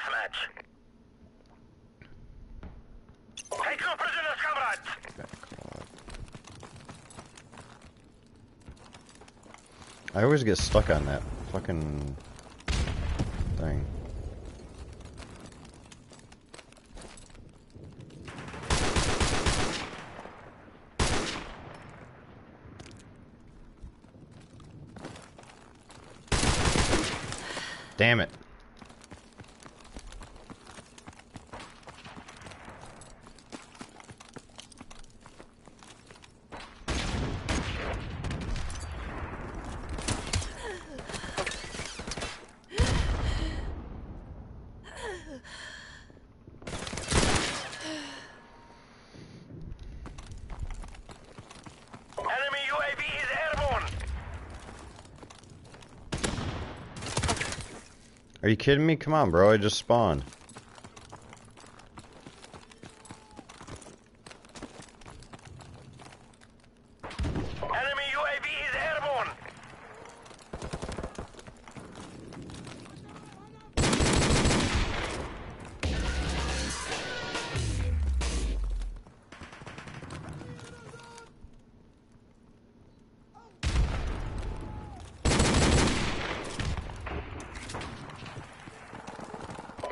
deathmatch. Take no prisoners, comrades! I always get stuck on that fucking thing. Damn it. Enemy UAV is airborne! Are you kidding me? Come on, bro. I just spawned. Enemy UAV is airborne!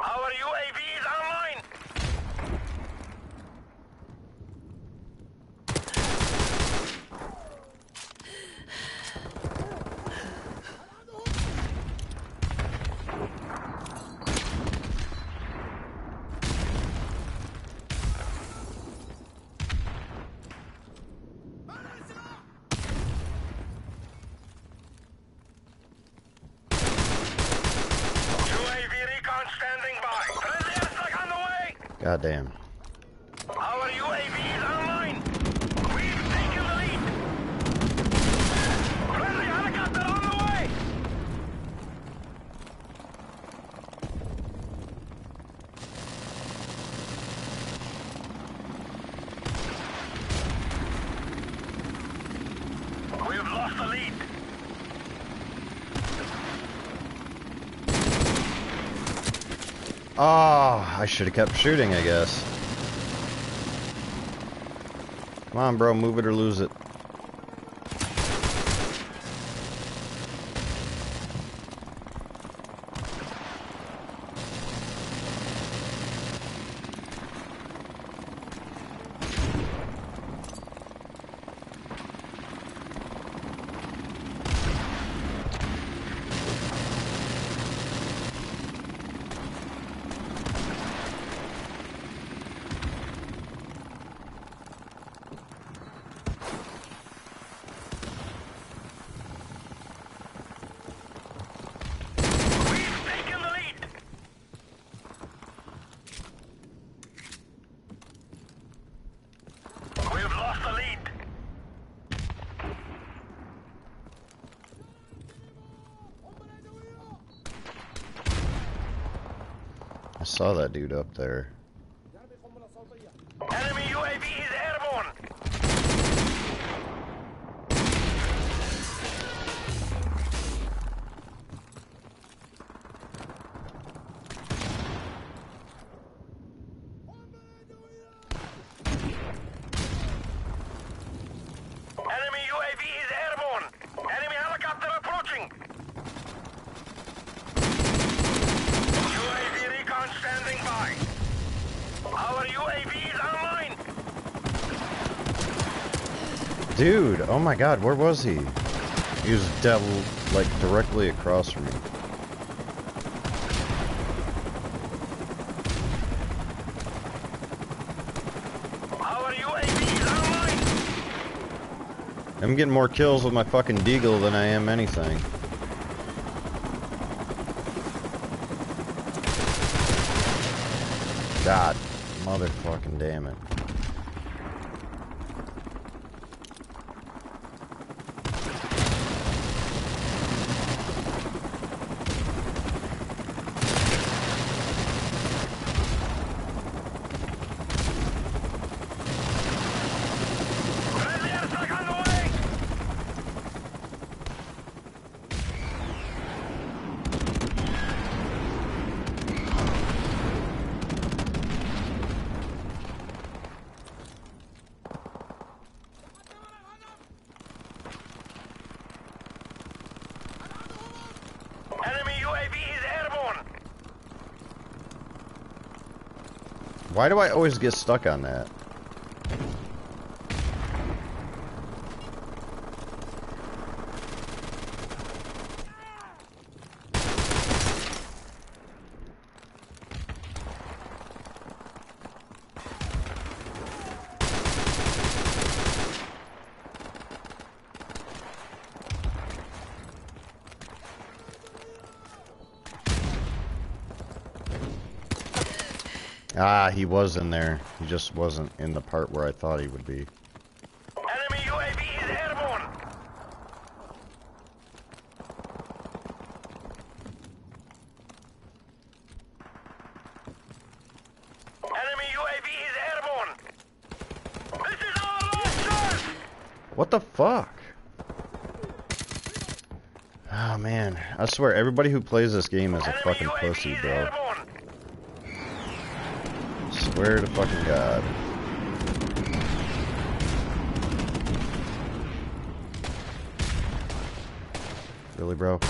Our UAV is online! UAV recon standing by. Friendly airstrike on the way! Goddamn. Our UAV is online! We've taken the lead! Friendly helicopter on the way! We've lost the lead. Oh, I should have kept shooting, I guess. Come on, bro. Move it or lose it. We've taken the lead. We've lost the lead. I saw that dude up there. Oh my god, where was he? He was dead, like, directly across from me. Our UAV is online. I'm getting more kills with my fucking deagle than I am anything. God, motherfucking damn it. Friendly airstrike on the way. Why do I always get stuck on that? Ah, he was in there. He just wasn't in the part where I thought he would be. Enemy UAV is airborne. Enemy UAV is airborne. This is last chance. What the fuck? Oh man, I swear everybody who plays this game is a Enemy fucking UAV pussy, is bro. airborne. Swear to fucking god. Really, bro?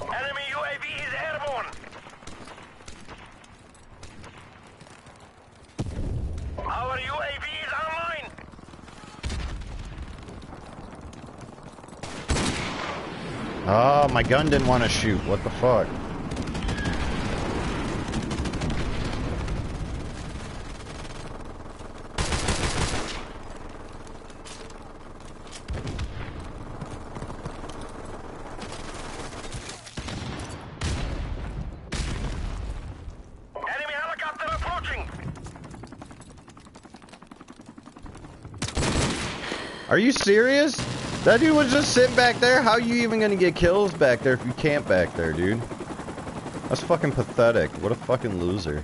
Enemy UAV is airborne. Our UAV is online. Oh, my gun didn't want to shoot. What the fuck? Enemy helicopter approaching. Are you serious? That dude was just sitting back there? How are you even gonna get kills back there if you can't back there, dude? That's fucking pathetic. What a fucking loser.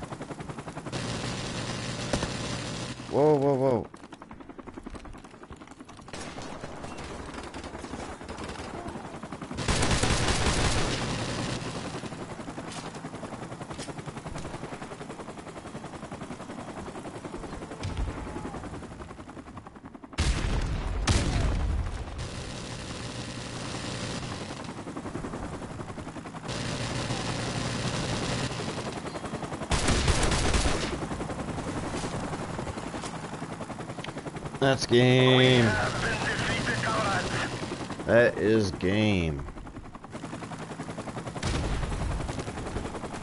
Whoa, whoa, whoa. That's game. That is game.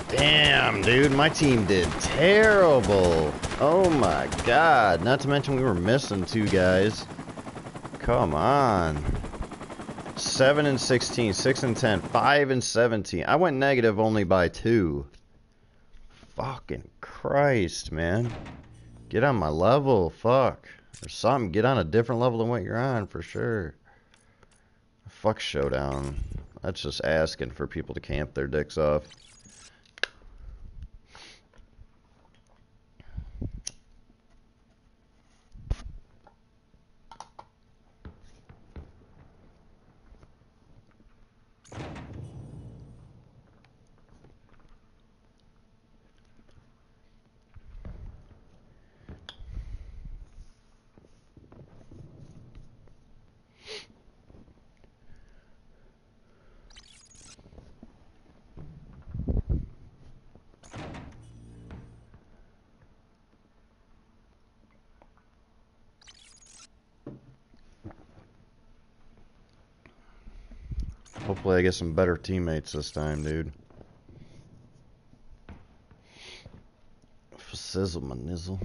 Damn, dude, my team did terrible. Oh my god. Not to mention we were missing two guys. Come on. 7 and 16, 6 and 10, 5 and 17. I went negative only by 2. Fucking Christ, man. Get on my level, fuck. Or something, get on a different level than what you're on for sure. Fuck Showdown. That's just asking for people to camp their dicks off. Hopefully I get some better teammates this time, dude. Sizzle my nizzle.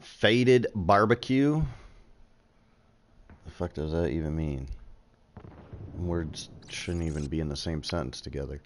Faded barbecue? The fuck does that even mean? Words shouldn't even be in the same sentence together.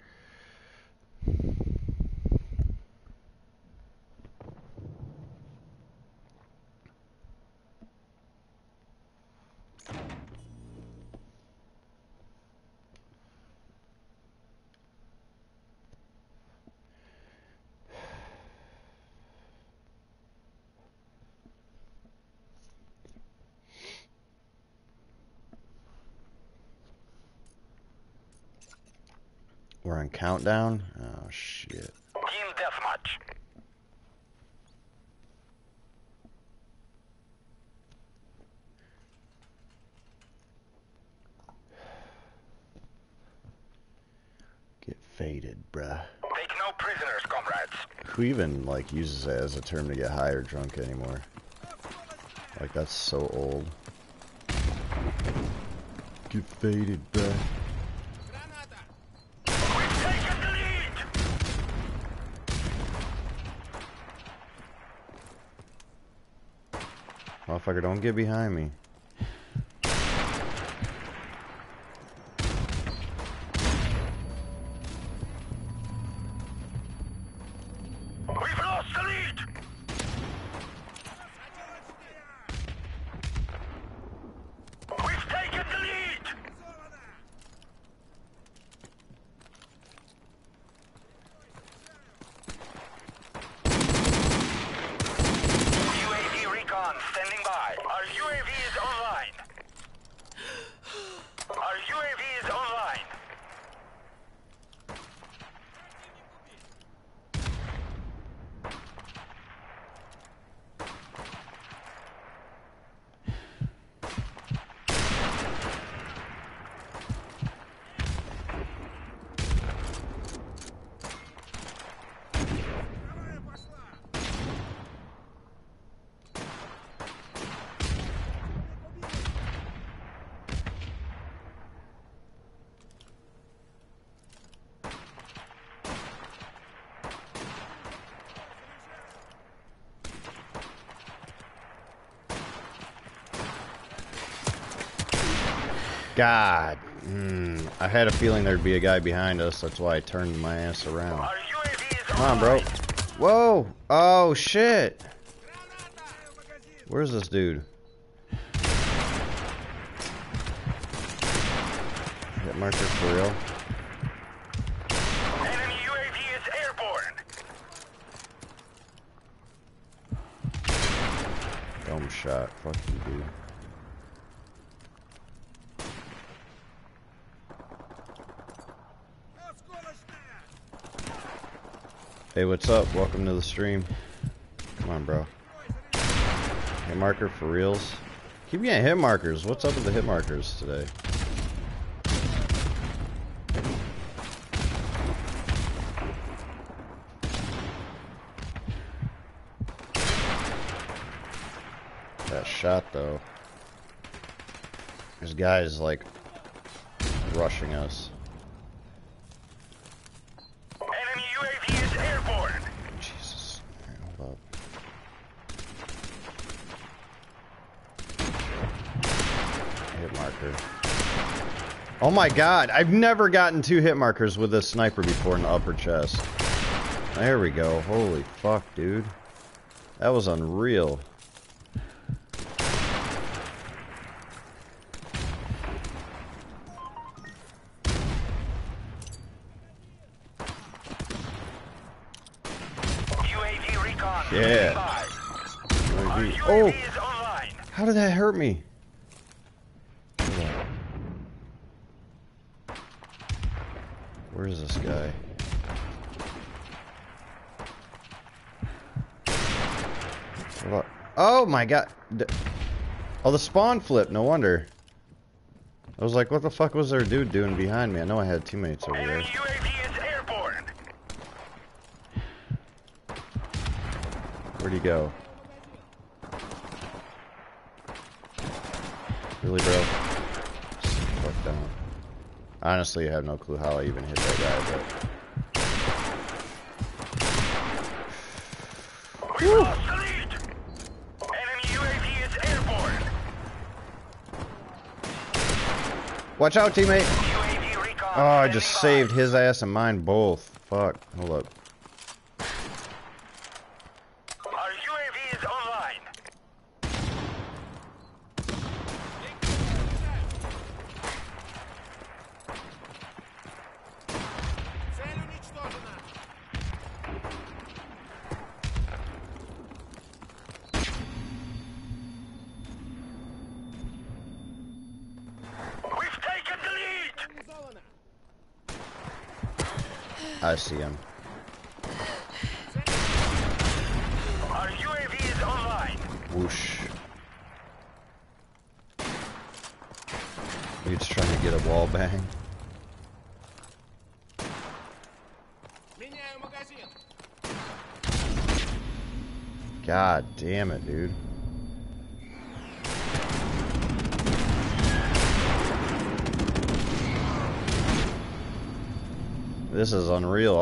We're on countdown? Oh shit. Team deathmatch. Get faded, bruh. Take no prisoners, comrades. who even like uses it as a term to get high or drunk anymore? Like that's so old. Get faded, bruh. We've taken the lead! Motherfucker, don't get behind me. We've lost the lead! We've taken the lead! UAV recon standing by. Our UAV is online. Our UAV is online. God. Mm, I had a feeling there'd be a guy behind us. That's why I turned my ass around. Come on, bro. Whoa. Oh, shit. Where's this dude? Hit marker for real. Enemy UAV is airborne. Dome shot. Fuck you, dude. Hey, what's up? Welcome to the stream. Come on, bro. Hit marker for reals. Keep getting hit markers. What's up with the hit markers today? That shot though. This guy is like rushing us. Enemy UAV is airborne. Jesus. Alright, hold up. Hit marker. Oh my god, I've never gotten two hit markers with a sniper before in the upper chest. There we go. Holy fuck, dude. That was unreal. My god. Oh, the spawn flip. No wonder. I was like, what the fuck was their dude doing behind me? I know I had teammates over there. Enemy UAV is airborne. Where'd he go? Really, bro? Fuck down. Honestly, I have no clue how I even hit that guy, but... We Watch out, teammate! Oh, I just saved his ass and mine both. Fuck. Hold up. see him. Our UAV is online. Whoosh. Trying to get a wall bang. God damn it, dude.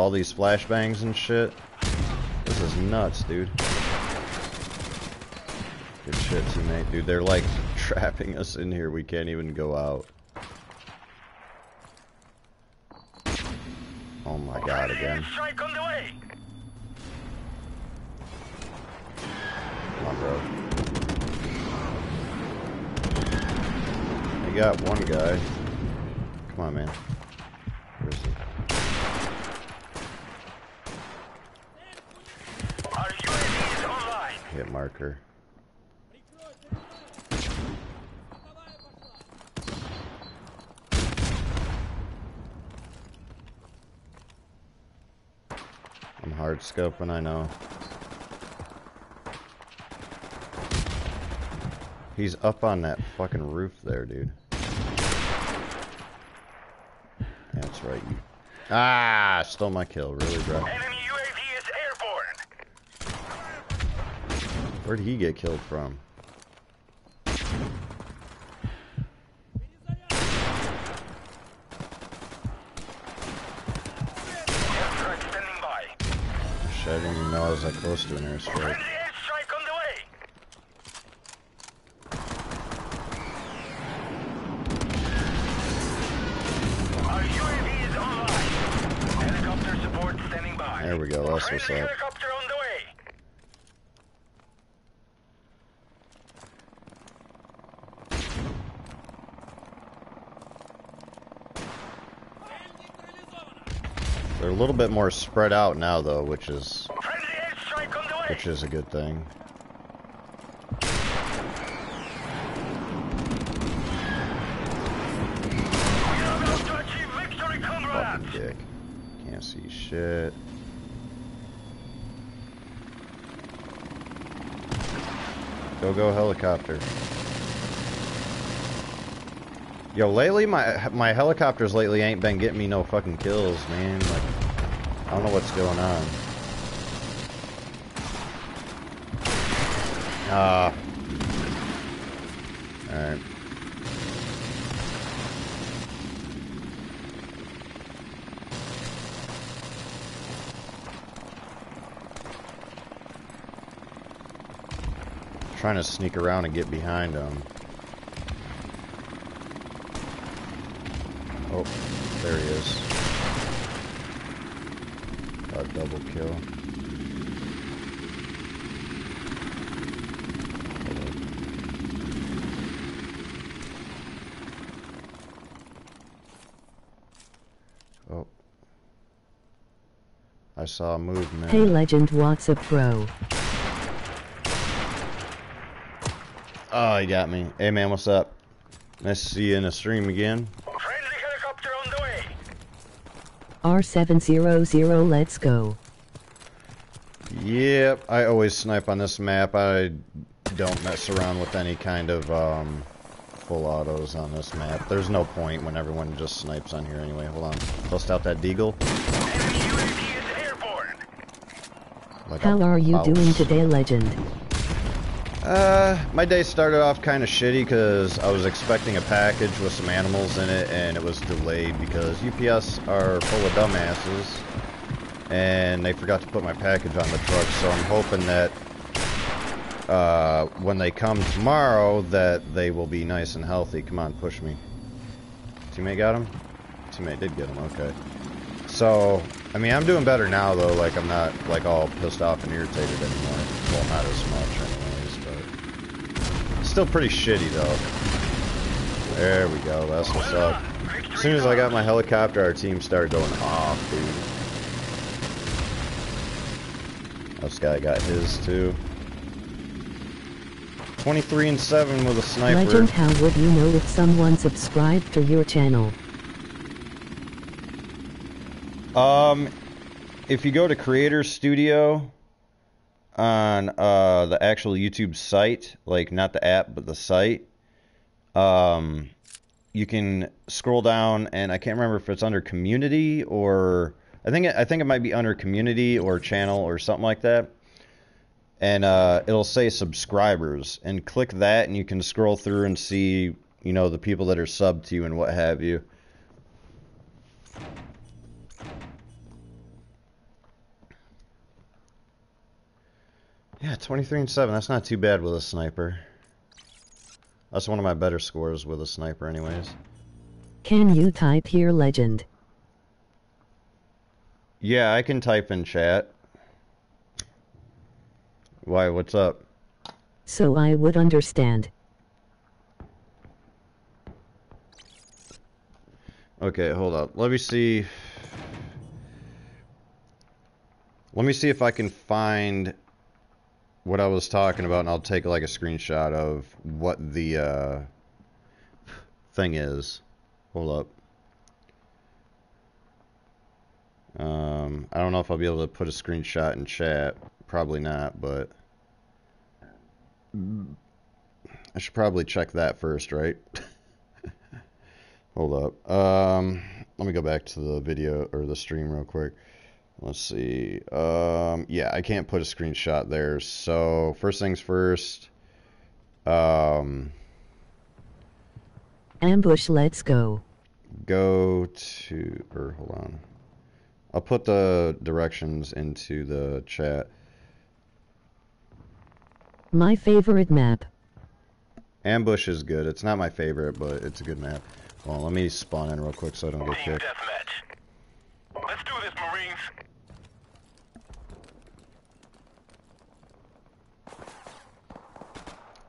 All these flashbangs and shit. This is nuts, dude. Good shit, teammate. Dude, they're like trapping us in here. We can't even go out. Oh my god, again. Strike on the way. Come on, bro. I got one guy. Come on, man. Where is he? Our UAV is online. Hit marker. I'm hard scoping, I know. He's up on that fucking roof there, dude. That's right. You... Ah, stole my kill, really, bro. Enemy UAV is airborne. Where'd he get killed from? Airstrike standing by. Shit, I didn't even know I was that close to an airstrike. Friendly airstrike on the way. Our UAV is online. Helicopter support standing by. There we go, that's what's up. helicopter on the way. They're a little bit more spread out now, though, which is Friendly airstrike on the way. Which is a good thing. Fucking dick. Can't see shit. Go go helicopter. Yo, lately my my helicopters lately ain't been getting me no fucking kills, man. Like, I don't know what's going on. Ah. Alright. Trying to sneak around and get behind him. Oh, there he is. A double kill. Saw movement. Hey Legend What's up bro? Oh, he got me. Hey man, what's up? Nice to see you in a stream again. Friendly helicopter on the way. R700 let's go. Yep, I always snipe on this map. I don't mess around with any kind of um, full autos on this map. There's no point when everyone just snipes on here anyway. Hold on. Bust out that deagle. Enemy UAV is airborne. Like How are you doing today Legend? Uh, my day started off kind of shitty because I was expecting a package with some animals in it, and it was delayed because UPS are full of dumbasses, and they forgot to put my package on the truck. So I'm hoping that uh, when they come tomorrow, that they will be nice and healthy. Come on, push me. Teammate got him. Teammate did get him. Okay. So, I mean, I'm doing better now though. Like I'm not like all pissed off and irritated anymore. Well, not as much, anyways. But still pretty shitty though. There we go. That's what's up. As soon as I got my helicopter, our team started going off, dude. This guy got his too. 23 and 7 with a sniper. Legend how would you know if someone subscribed to your channel? Um, if you go to Creator Studio on uh, the actual YouTube site, like not the app but the site, um, you can scroll down and I can't remember if it's under Community or I think it, I think it might be under Community or Channel or something like that. and uh, it'll say subscribers, and click that, and you can scroll through and see, you know, the people that are subbed to you and what have you. Yeah, 23 and 7. That's not too bad with a sniper. That's one of my better scores with a sniper, anyways. Can you type here legend? Yeah, I can type in chat. Why, what's up? So I would understand. Okay, hold up. Let me see. Let me see if I can find what I was talking about, and I'll take like a screenshot of what the uh, thing is. Hold up. Um, I don't know if I'll be able to put a screenshot in chat. Probably not, but I should probably check that first, right? Hold up. Um, let me go back to the video or the stream real quick. Let's see. Um, yeah, I can't put a screenshot there. So first things first. Um, Ambush, let's go. go to or hold on. I'll put the directions into the chat. My favorite map. Ambush is good. It's not my favorite, but it's a good map. Well, let me spawn in real quick so I don't get kicked. Let's do this, Marines.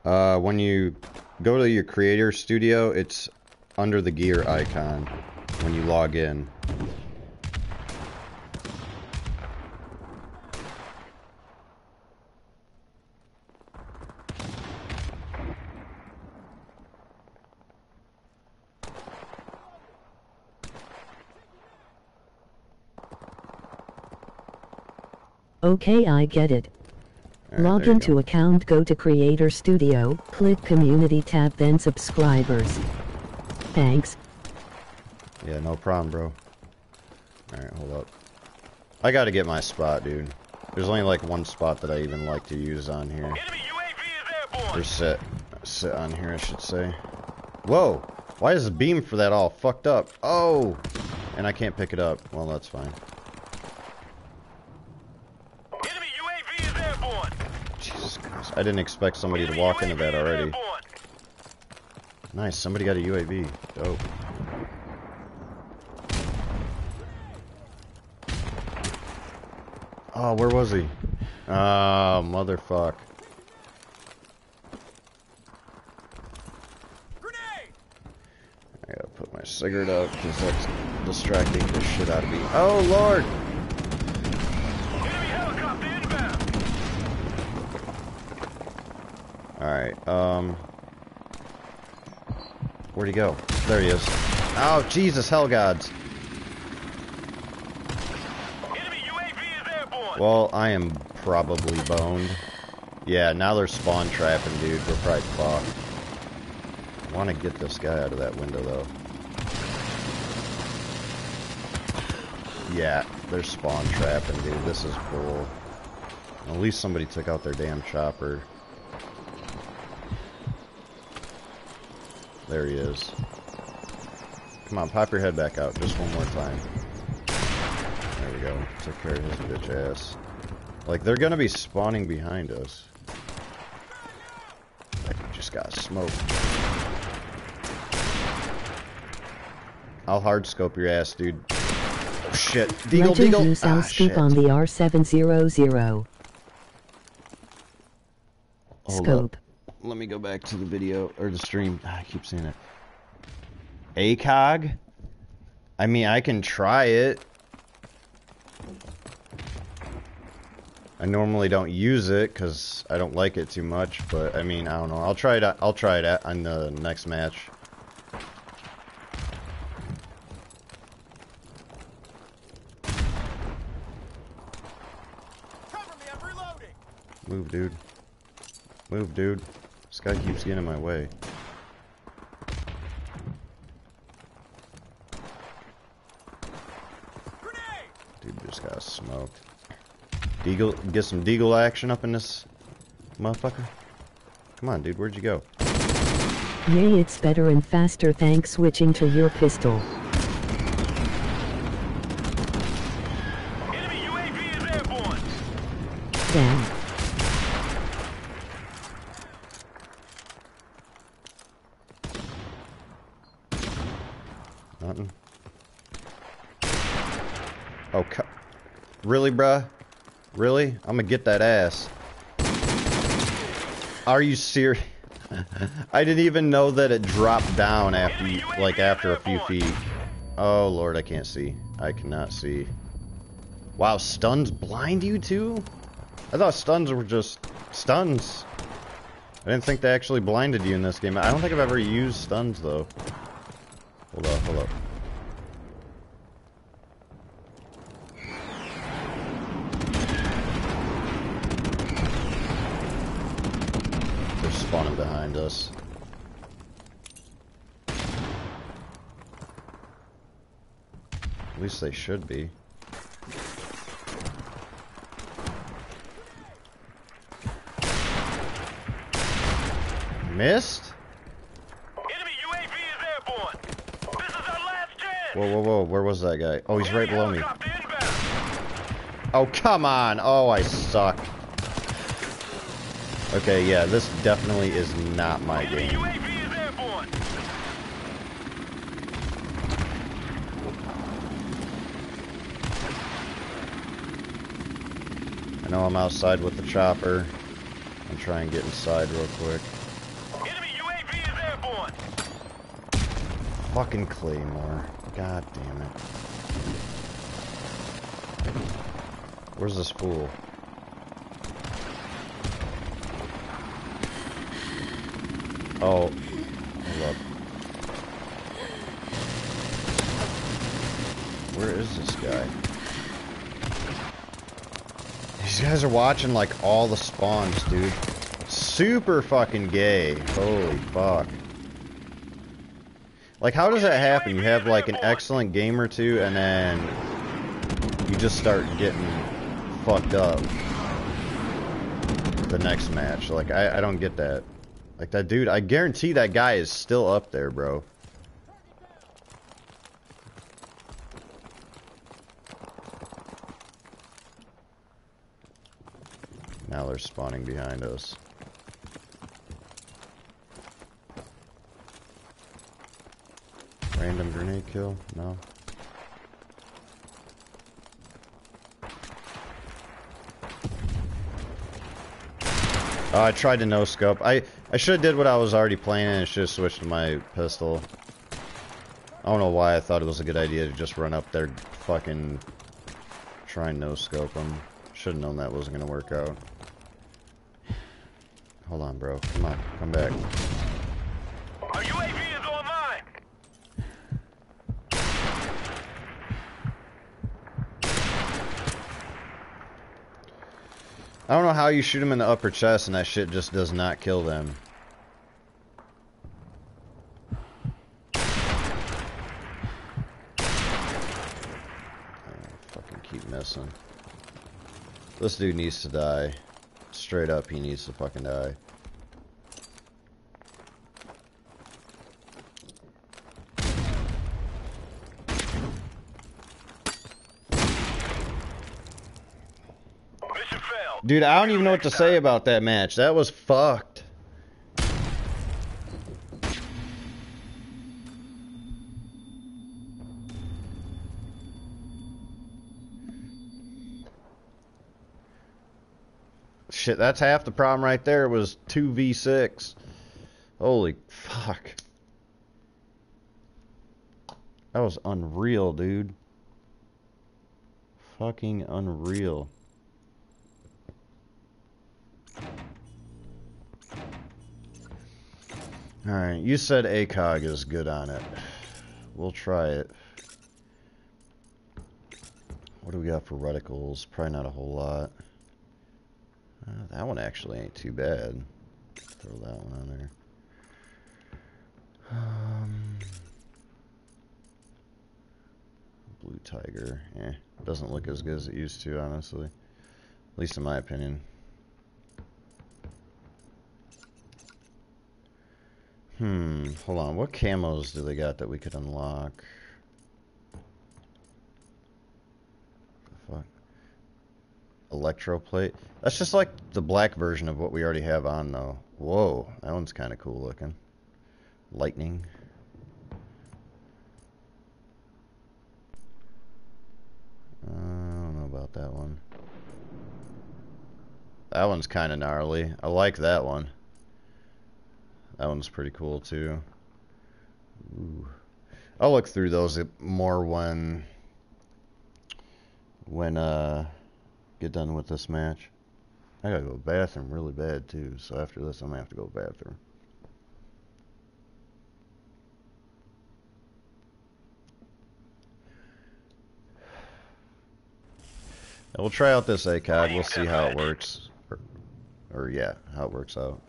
Uh, when you go to your creator studio, it's under the gear icon when you log in. Okay, I get it. Alright, Log into go. account, go to Creator Studio, click Community tab, then Subscribers. Thanks. Yeah, no problem, bro. Alright, hold up. I gotta get my spot, dude. There's only like one spot that I even like to use on here. Enemy UAV is airborne. Or sit. Sit on here, I should say. Whoa! Why is the beam for that all fucked up? Oh! And I can't pick it up. Well, that's fine. Enemy UAV is airborne. Jesus Christ. I didn't expect somebody to walk into that already. Nice, somebody got a UAV. Dope. Oh, where was he? Ah, motherfuck. I gotta put my cigarette out because that's distracting the shit out of me. Oh, Lord! Enemy helicopter inbound. Alright, um... Where'd he go? There he is. Oh, Jesus, hell gods. Enemy UAV is. Well, I am probably boned. Yeah, now they're spawn trapping, dude. We're probably fucked. I want to get this guy out of that window, though. Yeah, they're spawn trapping, dude. This is cool. At least somebody took out their damn chopper. There he is. Come on, pop your head back out just one more time. There we go. Took care of his bitch ass. Like, they're gonna be spawning behind us. I just got smoked. I'll hard scope your ass, dude. Oh shit. Deagle, Legend deagle. use Ah, scoop shit. on the R700. Hold Scope. up. Let me go back to the video or the stream. Ah, I keep saying it. ACOG? I mean, I can try it. I normally don't use it because I don't like it too much, but I mean, I don't know. I'll try it. I'll try it at, on the next match. Move, dude. Move, dude. This guy keeps getting in my way. Dude just got smoked. Deagle, get some deagle action up in this motherfucker. Come on, dude. Where'd you go? Yay, it's better and faster thanks switching to your pistol. Enemy UAV is airborne. Damn. Nothing. Oh, cu- really, bruh? Really? I'm gonna get that ass. Are you serious? I didn't even know that it dropped down after, you, like, after a few feet. Oh, Lord, I can't see. I cannot see. Wow, stuns blind you too? I thought stuns were just stuns. I didn't think they actually blinded you in this game. I don't think I've ever used stuns, though. Hold up, hold up. Spawning behind us. At least they should be. Missed? Enemy UAV is airborne. This is our last chance. Whoa, whoa, whoa. Where was that guy? Oh, he's right below me. Oh, come on. Oh, I suck. Okay, yeah, this definitely is not my game. UAV is airborne. I know I'm outside with the chopper. I'm trying to get inside real quick. Enemy UAV is airborne. Fucking Claymore. God damn it. Where's this fool? Oh, hold up. Where is this guy? These guys are watching like all the spawns, dude. Super fucking gay. Holy fuck. Like, how does that happen? You have like an excellent game or two, and then you just start getting fucked up the next match. Like, I, I don't get that. Like, that dude, I guarantee that guy is still up there, bro. Now they're spawning behind us. Random grenade kill? No. Oh, I tried to no scope. I I should have did what I was already playing and should have switched to my pistol. I don't know why I thought it was a good idea to just run up there, fucking try and no scope them. Should have known that wasn't gonna work out. Hold on, bro. Come on, come back. Our UAV is online. I don't know how you shoot them in the upper chest and that shit just does not kill them. Fucking keep missing. This dude needs to die. Straight up, he needs to fucking die. Dude, I don't even know what to say about that match. That was fucked. Shit, that's half the problem right there. It was 2v6. Holy fuck. That was unreal, dude. Fucking unreal. Alright, you said ACOG is good on it. We'll try it. What do we got for reticles? Probably not a whole lot. Uh, that one actually ain't too bad. Throw that one on there. Um, Blue Tiger. Eh, doesn't look as good as it used to, honestly. At least in my opinion. Hmm, hold on. What camos do they got that we could unlock? Fuck? Electroplate? That's just like the black version of what we already have on, though. Whoa, that one's kind of cool looking. Lightning. Uh, I don't know about that one. That one's kind of gnarly. I like that one. That one's pretty cool too. Ooh. I'll look through those more when when uh get done with this match. I gotta go to the bathroom really bad too, so after this I'm gonna have to go to the bathroom. we'll try out this ACOG, we'll see how it works. Or, or yeah, how it works out.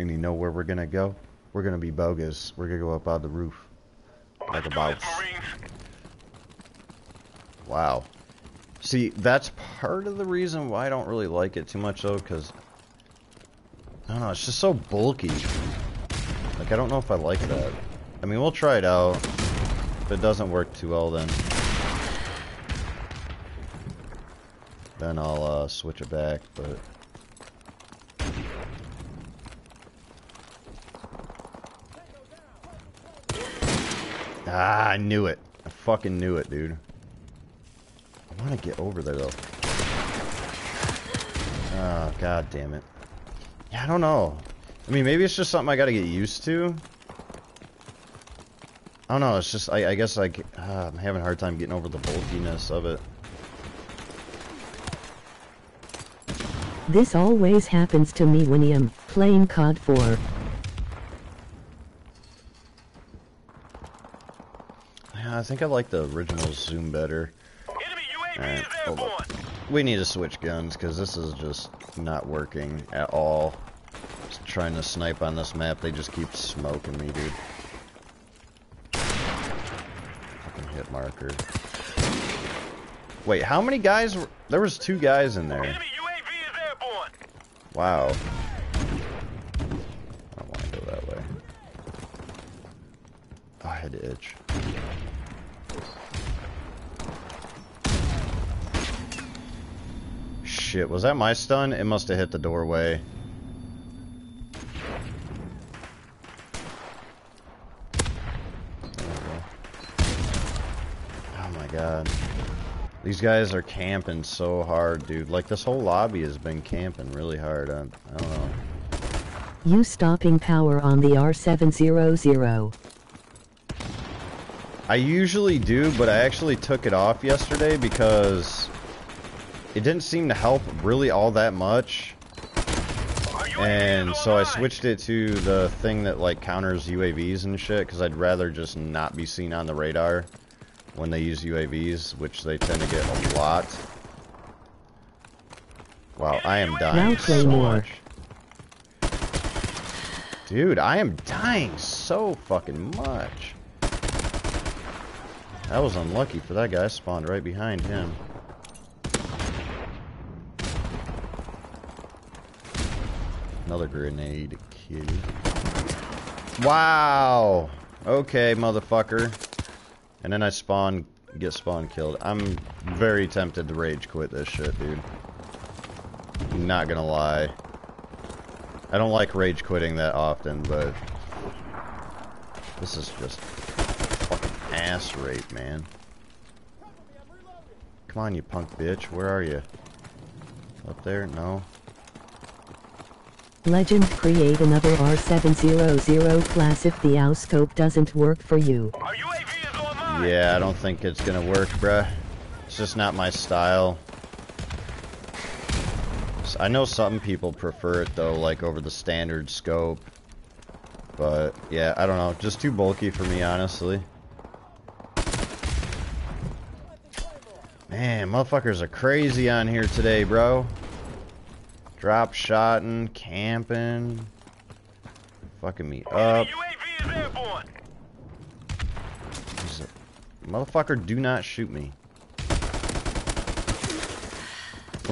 And you know where we're gonna go? We're gonna be bogus. We're gonna go up on the roof. Like a bounce. Wow. See, that's part of the reason why I don't really like it too much though, because I don't know, it's just so bulky. Like I don't know if I like that. I mean we'll try it out. If it doesn't work too well then then I'll uh, switch it back, but Ah, I knew it. I fucking knew it, dude. I want to get over there, though. Oh, god damn it. Yeah, I don't know. I mean, maybe it's just something I gotta get used to. I don't know, it's just, I, I guess like, uh, I'm having a hard time getting over the bulkiness of it. This always happens to me when I'm playing COD 4. I think I like the original zoom better. Right, we need to switch guns because this is just not working at all. Just trying to snipe on this map, they just keep smoking me, dude. Fucking hit marker. Wait, how many guys were... There was two guys in there. Wow. I don't want to go that way. Oh, I had to itch. Shit. Was that my stun? It must have hit the doorway. Oh my god. These guys are camping so hard, dude. Like, this whole lobby has been camping really hard. I, I don't know. You stopping power on the R700. I usually do, but I actually took it off yesterday because it didn't seem to help really all that much. And so I switched it to the thing that like counters UAVs and shit because I'd rather just not be seen on the radar when they use UAVs, which they tend to get a lot. Wow, I am dying so much. Dude, I am dying so fucking much. That was unlucky for that guy. I spawned right behind him. Another grenade kill. Wow! Okay, motherfucker. And then I spawn, get spawn killed. I'm very tempted to rage quit this shit, dude. not gonna lie. I don't like rage quitting that often, but... This is just fucking ass rape, man. Come on, you punk bitch. Where are you? Up there? No. Legend create another R700 class if the AUScope doesn't work for you. Yeah, I don't think it's gonna work, bruh. It's just not my style. I know some people prefer it though, like over the standard scope. But yeah, I don't know. Just too bulky for me, honestly. Man, motherfuckers are crazy on here today, bro. Drop shotting, camping, fucking me up. Motherfucker, do not shoot me.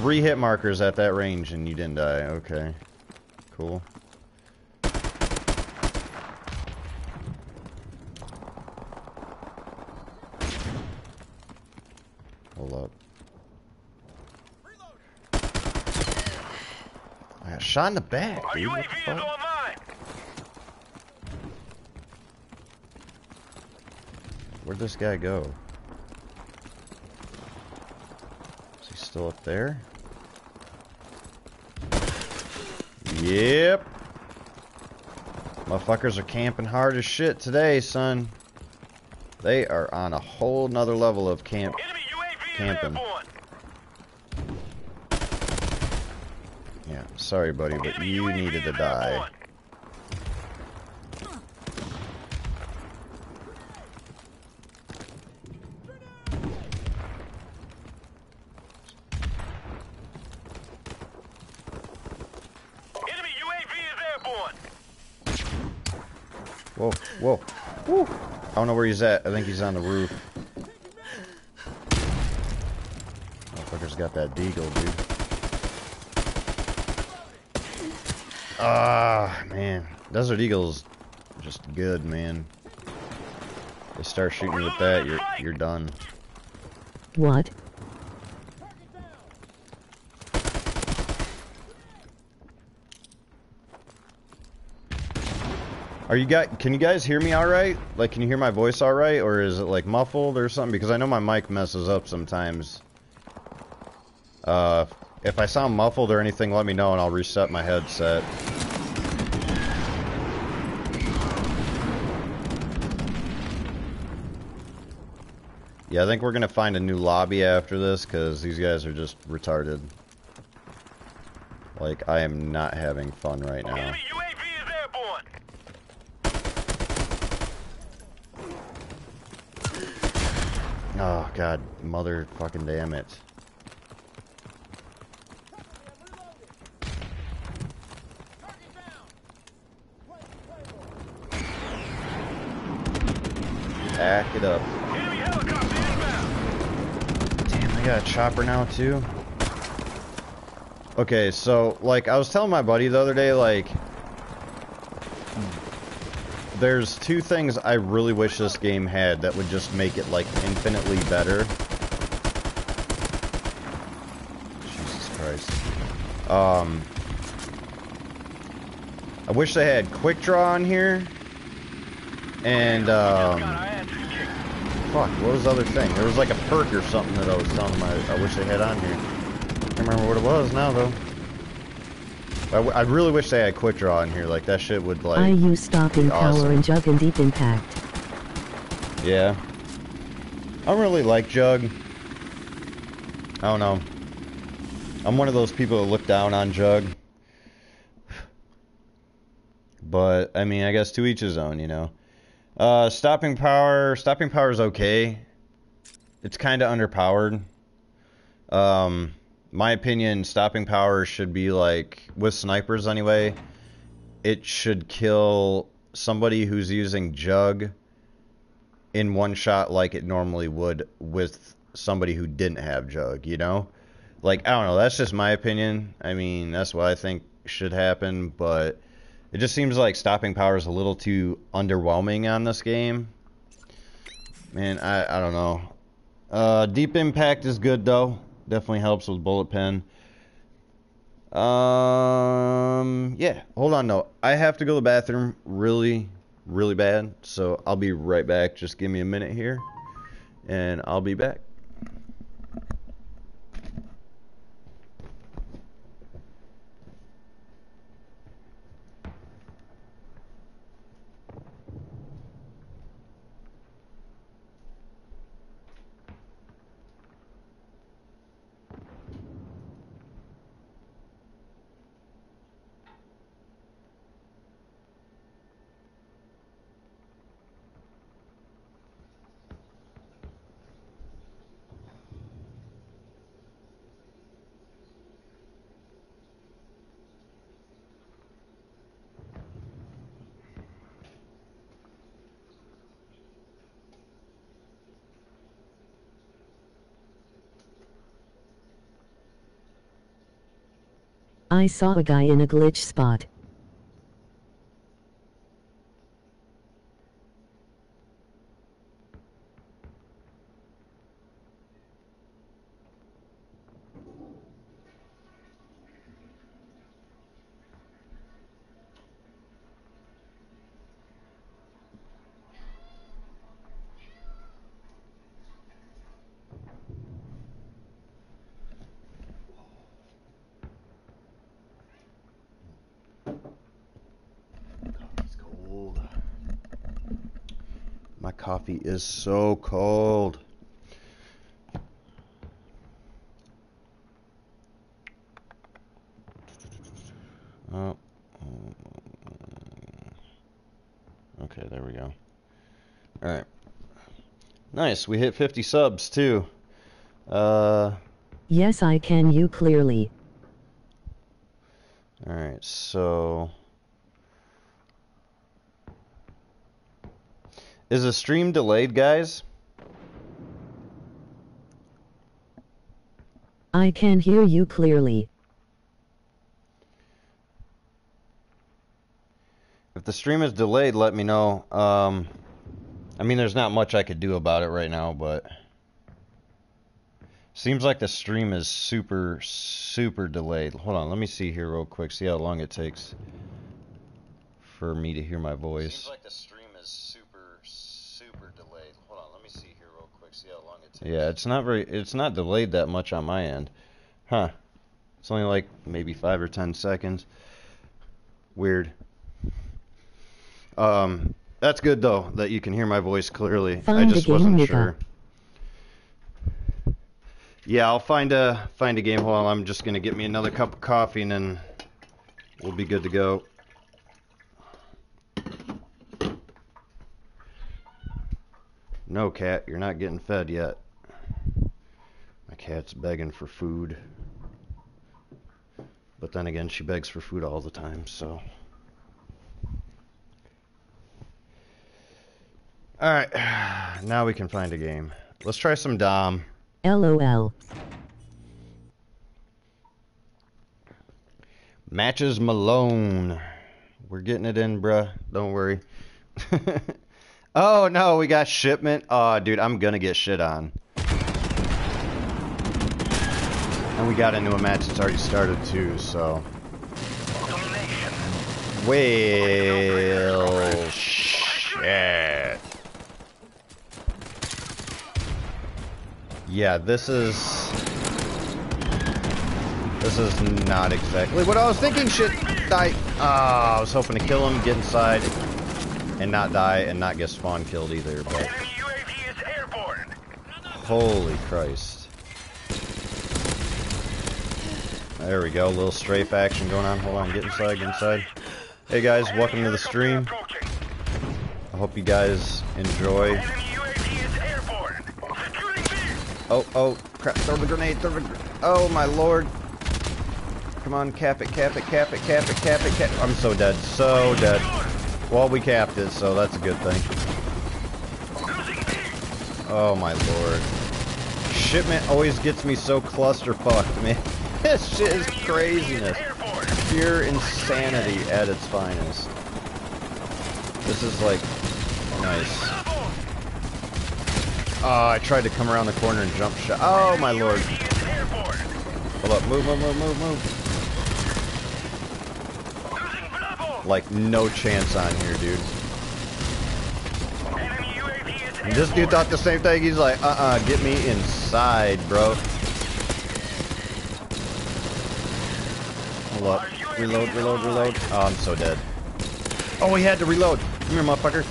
Three hit markers at that range and you didn't die. Okay. Cool. Hold up. I got shot in the back, Our dude. What UAV the fuck? Where'd this guy go? Is he still up there? Yep. Motherfuckers are camping hard as shit today, son. They are on a whole nother level of camp. Enemy UAV Camping. is airborne. Yeah, sorry, buddy, but you needed to die. airborne. Enemy UAV is airborne. Whoa, whoa. Woo. I don't know where he's at. I think he's on the roof. Motherfucker's got that deagle, dude. Ah, man. Desert Eagle's just good, man. They start shooting with that, you're you're done. What? Are you guys? Can you guys hear me all right? Like, can you hear my voice all right, or is it like muffled or something? Because I know my mic messes up sometimes. Uh, if I sound muffled or anything, let me know and I'll reset my headset. Yeah, I think we're gonna find a new lobby after this because these guys are just retarded. Like, I am not having fun right now. Enemy UAV is airborne. Oh god, motherfucking damn it. Back it up. Enemy helicopter inbound. Damn, I got a chopper now too. Okay, so like I was telling my buddy the other day, like there's two things I really wish this game had that would just make it like infinitely better. Jesus Christ. Um I wish they had quick draw on here. And um asses kicked. Fuck, what was the other thing? There was like a perk or something that I was telling them I, I wish they had on here. Can't remember what it was now though. I, w- I really wish they had quick draw in here. Like that shit would like. I use stopping be power awesome. and jug and deep impact. Yeah. I don't really like Jug. I don't know. I'm one of those people that look down on Jug. But I mean, I guess to each his own, you know. Uh, stopping power. Stopping power is okay. It's kind of underpowered. Um, my opinion, stopping power should be like with snipers anyway. It should kill somebody who's using Jug in one shot like it normally would with somebody who didn't have Jug, you know? Like, I don't know, that's just my opinion. I mean, that's what I think should happen, but it just seems like stopping power is a little too underwhelming on this game. Man, I, I don't know. Uh, deep impact is good though. Definitely helps with bullet pen. Um, yeah. Hold on, no. I have to go to the bathroom really, really bad. So I'll be right back. Just give me a minute here, and I'll be back. I saw a guy in a glitch spot. It's cold. My coffee is so cold. Oh. Okay, there we go. All right. Nice. We hit 50 subs too. Uh, Yes, I can you clearly. all right. So Is the stream delayed, guys? I can hear you clearly. If the stream is delayed, let me know. Um, I mean, there's not much I could do about it right now, but seems like the stream is super, super delayed. Hold on, let me see here real quick. See how long it takes for me to hear my voice. Seems like the stream is super, super delayed. Hold on, let me see here real quick. See how long it takes. Yeah, it's not very. It's not delayed that much on my end, huh? It's only like maybe five or ten seconds. Weird. Um, that's good though that you can hear my voice clearly. I Find a just wasn't sure. Yeah, I'll find a find a game. Hold on, I'm just gonna get me another cup of coffee and then we'll be good to go. No, cat, you're not getting fed yet. Cat's begging for food. But then again, she begs for food all the time, so. Alright, now we can find a game. Let's try some Dom. LOL. Matches Malone. We're getting it in, bruh. Don't worry. oh no, we got shipment. Oh, dude, I'm gonna get shit on. And we got into a match that's already started too, so. Well, shit. Yeah, this is. This is not exactly what I was thinking. Shit, die. Ah, I was hoping to kill him, get inside, and not die, and not get spawn killed either. But Enemy UAV is airborne. holy Christ! There we go, little strafe action going on. Hold on, get inside, get inside. Hey guys, welcome to the stream. I hope you guys enjoy. Oh, oh, crap, throw the grenade, throw the gr- Oh, my lord. Come on, cap it, cap it, cap it, cap it, cap it, cap I'm so dead, so dead. Well, we capped it, so that's a good thing. Oh, my lord. Shipment always gets me so clusterfucked, man. this shit is craziness. Pure insanity at its finest. This is like, nice. Oh, I tried to come around the corner and jump shot. Oh, my lord. Hold up, move, move, move, move, move. Like, no chance on here, dude. And this dude thought the same thing. He's like, uh-uh, get me inside, bro. Hold up. Reload, reload, reload. Oh, I'm so dead. Oh, he had to reload. Come here, motherfucker.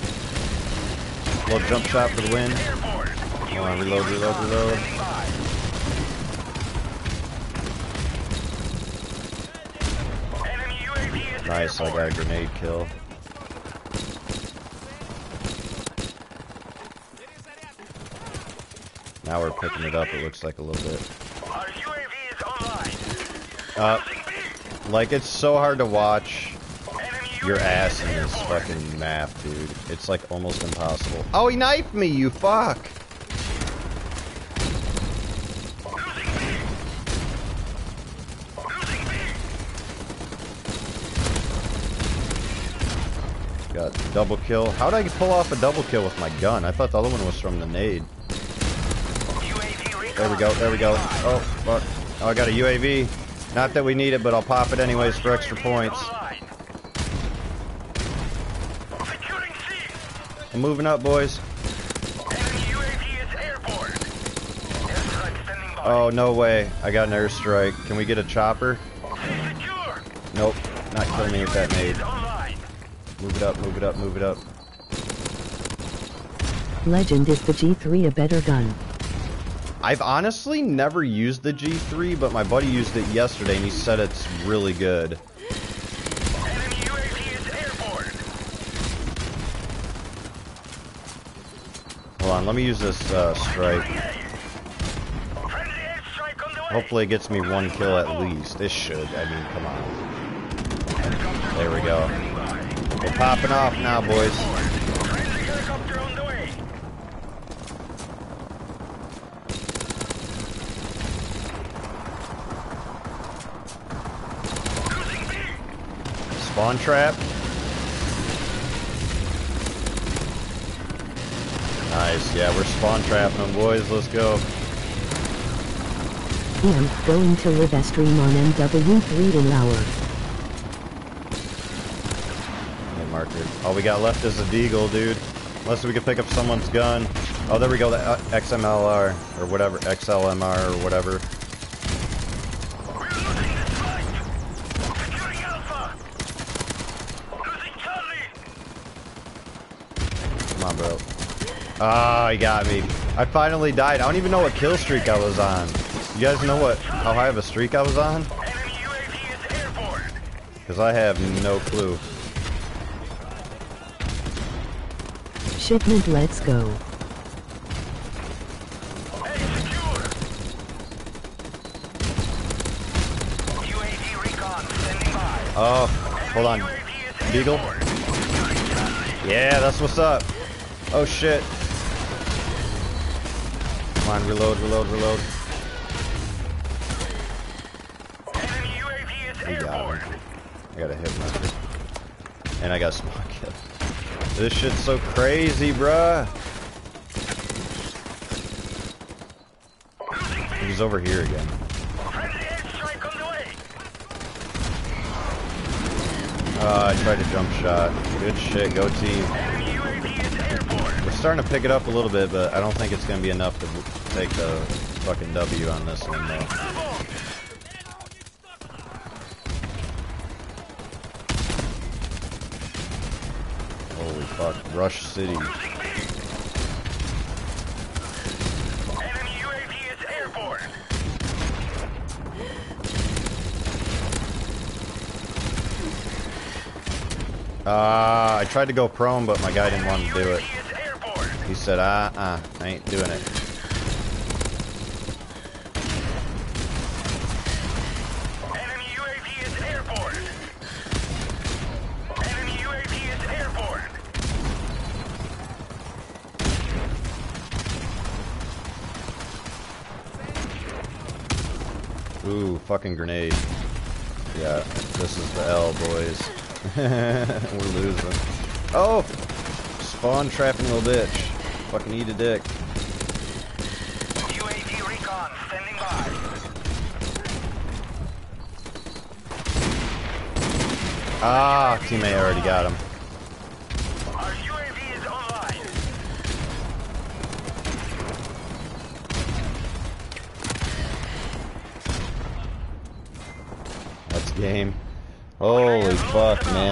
Little jump shot for the win. Hold on, reload, reload, reload. Nice, I got a grenade kill. Now we're picking it up, it looks like a little bit. Uh. Like, it's so hard to watch your ass in this fucking map, dude. It's like almost impossible. Oh, he knifed me, you fuck! Got double kill. How'd I pull off a double kill with my gun? I thought the other one was from the nade. There we go, there we go. Oh, fuck. Oh, I got a UAV. Not that we need it, but I'll pop it anyways for extra points. I'm moving up, boys. Oh, no way. I got an airstrike. Can we get a chopper? Nope. Not killing me with that nade. Move it up, move it up, move it up. Legend is the G3 a better gun? I've honestly never used the G3, but my buddy used it yesterday and he said it's really good. Hold on, let me use this uh, strike. Hopefully it gets me one kill at least. This should. I mean, come on. There we go. We're popping off now, boys. Friendly helicopter on the way. Losing B. Spawn trap. Nice. Yeah, we're spawn trapping them, boys. Let's go. I'm going to live a stream on MW3 in hour. Hey, marker. All we got left is a deagle, dude. Unless we can pick up someone's gun. Oh, there we go. The uh, XMLR or whatever, XLMR or whatever. We're losing this fight. Securing Alpha. Losing Charlie. Come on, bro. Ah, he got me. I finally died. I don't even know what kill streak I was on. You guys know what? How high of a streak I was on? Enemy UAV is airborne. Because I have no clue. Shipment let's go. A secure. UAV recon standing by. Oh, hold on. Beagle? Yeah, that's what's up. Oh shit. Come on, reload, reload, reload. Enemy UAV is We got airborne. him. I got a hit marker. And I got small kill. This shit's so crazy, bruh. He's over here again. Friendly airstrike on the way. Uh, I tried to jump shot. Good shit, go team. Enemy UAV is airborne. We're starting to pick it up a little bit, but I don't think it's gonna be enough to take the fucking W on this one though. Holy fuck, Rush City. Ah, I tried to go prone, but my guy didn't want to do it. He said, ah, uh, I ain't doing it. Fucking grenade. Yeah, this is the L, boys. We're losing. Oh! Spawn trapping little bitch. Fucking eat a dick. UAV recon standing by. Ah, teammate already got him.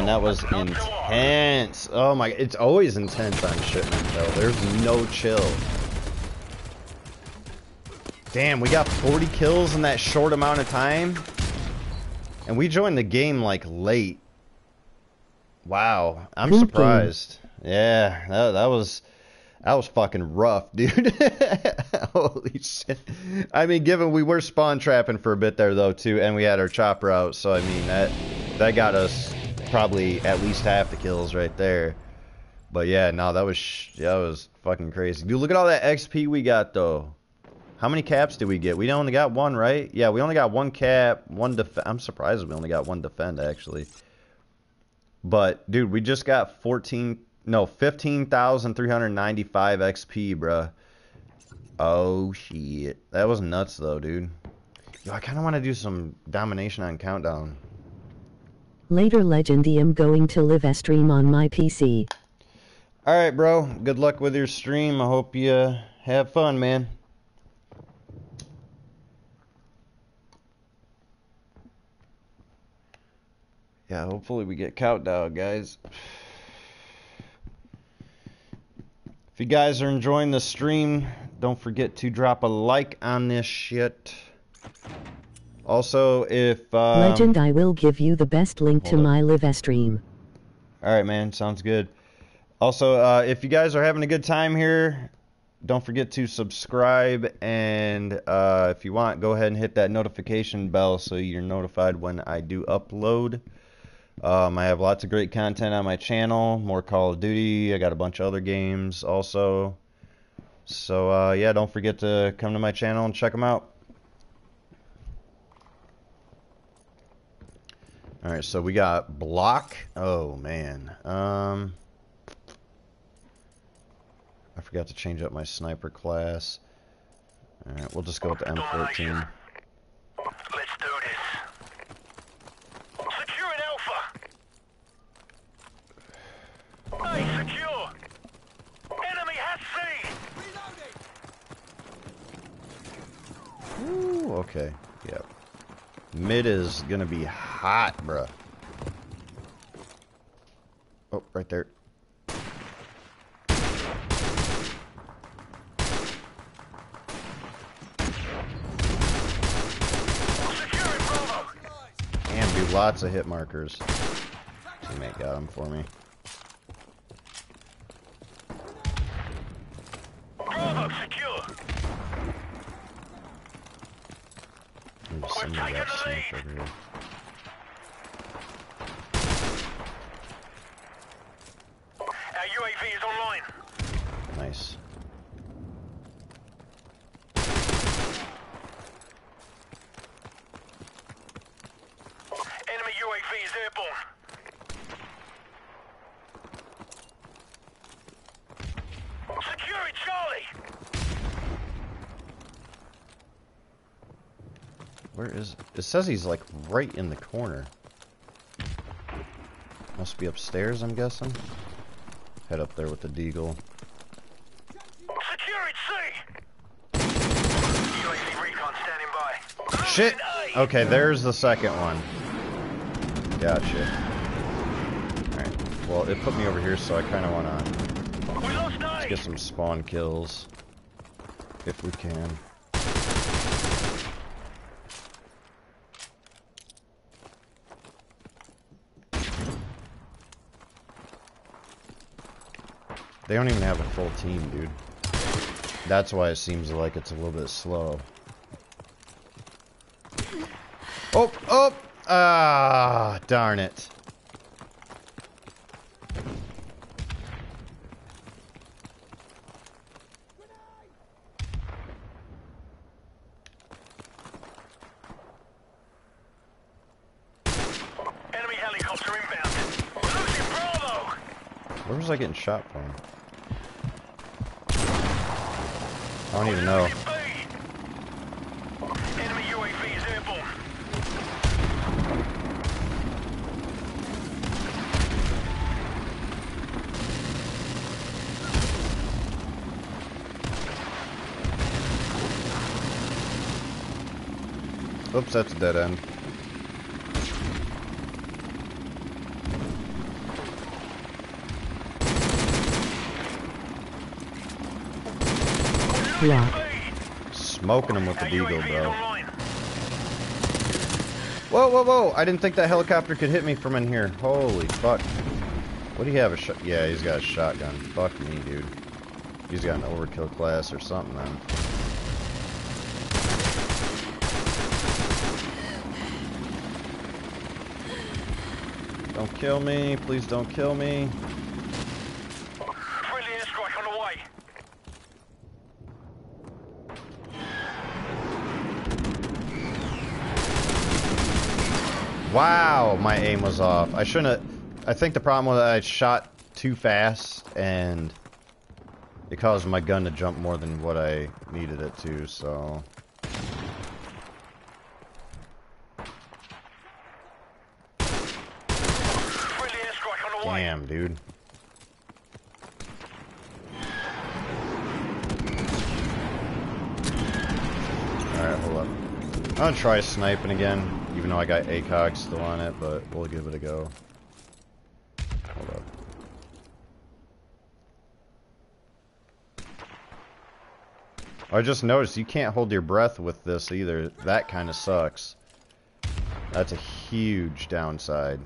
Man, that was intense. Oh my, it's always intense on shipment though. There's no chill. Damn, we got 40 kills in that short amount of time. And we joined the game like late. Wow, I'm surprised. Yeah, that, that was that was fucking rough, dude. Holy shit. I mean, given we were spawn trapping for a bit there though too, and we had our chopper out, so I mean that that got us probably at least half the kills right there. But yeah, no, that was sh- that was fucking crazy. Dude, look at all that XP we got though. How many caps did we get? We only got one, right? Yeah, we only got one cap, one def. I'm surprised we only got one defend actually. But dude, we just got 14 no, 15,395 XP, bruh. Oh shit. That was nuts though, dude. Yo, I kind of want to do some domination on countdown. Later legend. I'm going to live a stream on my PC. All right, bro. Good luck with your stream. I hope you uh, have fun, man. Yeah, hopefully we get countdown, guys. If you guys are enjoying the stream, don't forget to drop a like on this shit. Also, if um, Legend, I will give you the best link to up. my live stream. All right, man. Sounds good. Also, uh, if you guys are having a good time here, don't forget to subscribe. And uh, if you want, go ahead and hit that notification bell so you're notified when I do upload. Um, I have lots of great content on my channel. More Call of Duty. I got a bunch of other games also. So, uh, yeah, don't forget to come to my channel and check them out. All right, so we got block. Oh man, um, I forgot to change up my sniper class. All right, we'll just go with the M14. Let's do this. Securing Alpha. Hey, secure. Enemy has C. Ooh, okay. Mid is gonna be hot, bruh. Oh, right there. And do lots of hit markers. Teammate got him for me. Bravo secure. Somebody got sniped over here. Our UAV is online. Nice. Enemy UAV is airborne. Securing Charlie. Where is it? Says he's like right in the corner. Must be upstairs, I'm guessing. Head up there with the deagle. Securing C. Recon standing by. Shit! Okay, there's the second one. Gotcha. Alright, well, it put me over here, so I kind of want to A. get some spawn kills. If we can. They don't even have a full team, dude. That's why it seems like it's a little bit slow. Oh, oh! Ah, darn it. Enemy helicopter inbound. Losing Bravo. Where was I getting shot from? I don't even know. Enemy UAV is airborne. Oops, that's a dead end. B. Smoking him with the is bro. Whoa, whoa, whoa! I didn't think that helicopter could hit me from in here. Holy fuck. What do you have? A shot? Yeah, he's got a shotgun. Fuck me, dude. He's got an overkill class or something, then. Don't kill me. Please don't kill me. Friendly airstrike on the way. Wow, my aim was off. I shouldn't have... I think the problem was that I shot too fast and it caused my gun to jump more than what I needed it to, so... Damn, dude. Alright, hold up. I'm gonna try sniping again, even though I got ACOG still on it, but we'll give it a go. Hold up. I just noticed you can't hold your breath with this either. That kind of sucks. That's a huge downside.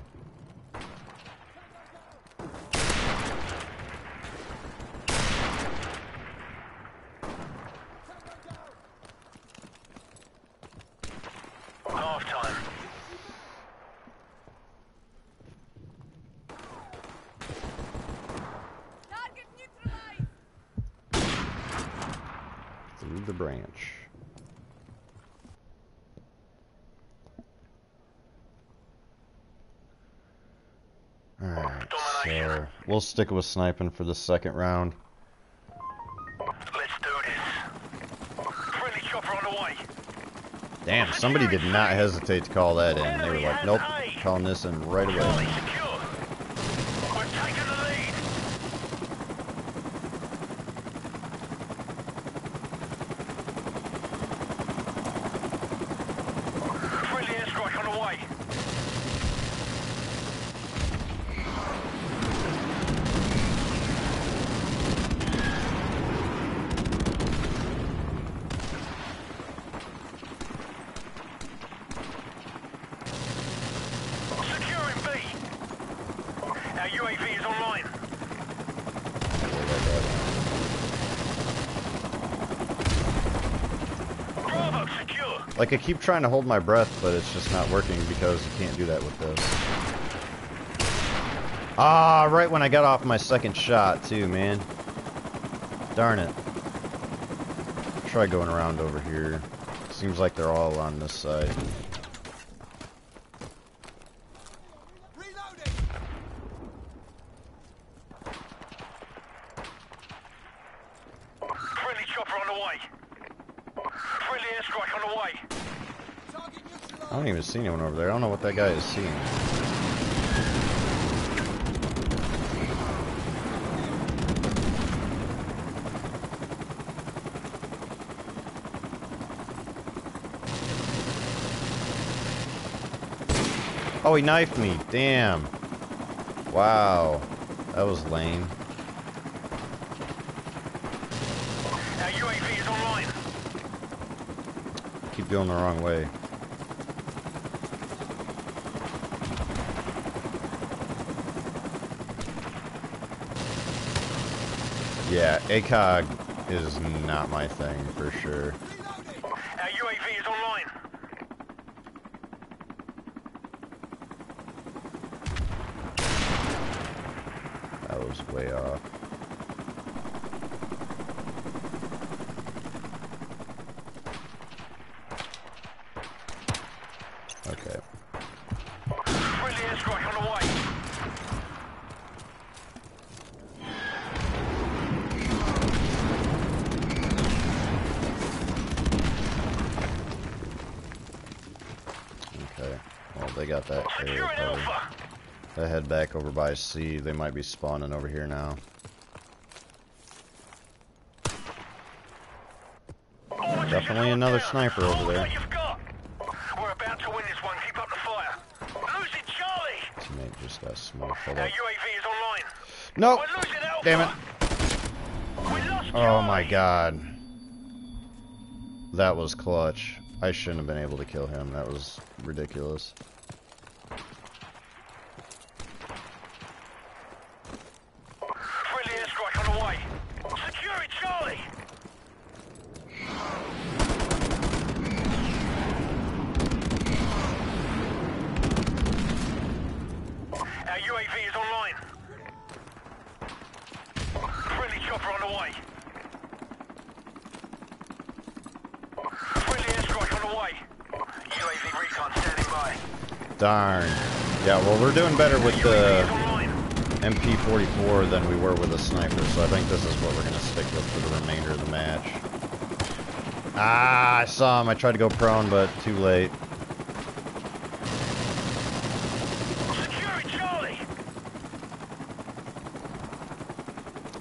Half time. Target neutralized. Through the branch. Alright, so we'll stick with sniping for the second round. Let's do this. Friendly chopper on the way. Damn, somebody did not hesitate to call that in. They were like, nope, calling this in right away. secure. We're taking the lead. Friendly airstrike on the way. Securing B. Our UAV is online. Bravo secure. Like, I keep trying to hold my breath, but it's just not working because you can't do that with this. Ah, right when I got off my second shot, too, man. Darn it. Try going around over here. Seems like they're all on this side. Friendly chopper on the way. Friendly airstrike on the way. I don't even see anyone over there. I don't know what that guy is seeing. Oh, he knifed me. Damn. Wow. That was lame. Our UAV is online. Keep going the wrong way. Yeah, ACOG is not my thing for sure. Our UAV is online. That was way off. Okay. Friendly airstrike on the way. Okay. Well, they got that area Securing. Alpha. I head back over by C. They might be spawning over here now. All Definitely another down. sniper over there. We're about to win this one. Keep up the fire. Lose it, Charlie. Teammate just got smoked. Our. UAV is online. Nope. Losing Alpha. Damn it. We lost Oh my god. That was clutch. I shouldn't have been able to kill him. That was ridiculous. Friendly airstrike on the way. Secure it, Charlie. Our UAV is online. Friendly chopper on the way. Friendly airstrike on the way. UAV recon standing by. Darn. Yeah, well, we're doing better with the. MP44 than we were with a sniper, so I think this is what we're going to stick with for the remainder of the match. Ah, I saw him. I tried to go prone, but too late.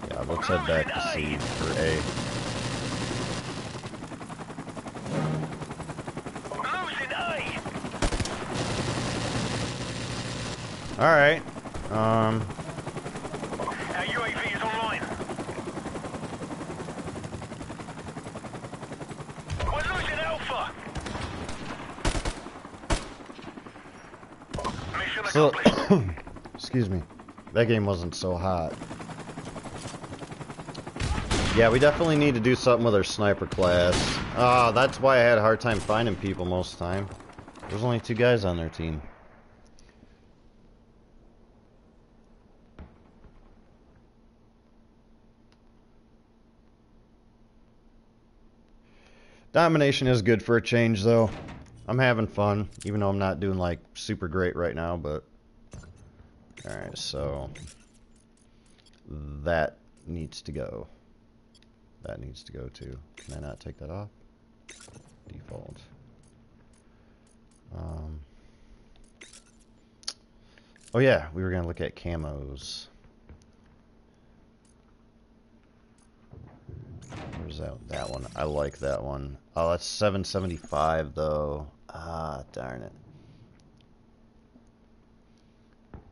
Yeah, let's head back to C for A. Losing A. Alright. Um, Our UAV is online. We're losing Alpha. Mission so, accomplished. excuse me. That game wasn't so hot. Yeah, we definitely need to do something with our sniper class. Ah, that's why I had a hard time finding people most of the time. There's only two guys on their team. Domination is good for a change, though. I'm having fun, even though I'm not doing, like, super great right now, but... Alright, so... That needs to go. That needs to go, too. Can I not take that off? Default. Um... Oh yeah, we were gonna look at camos. That? That one. I like that one. Oh, that's 775 though. Ah, darn it.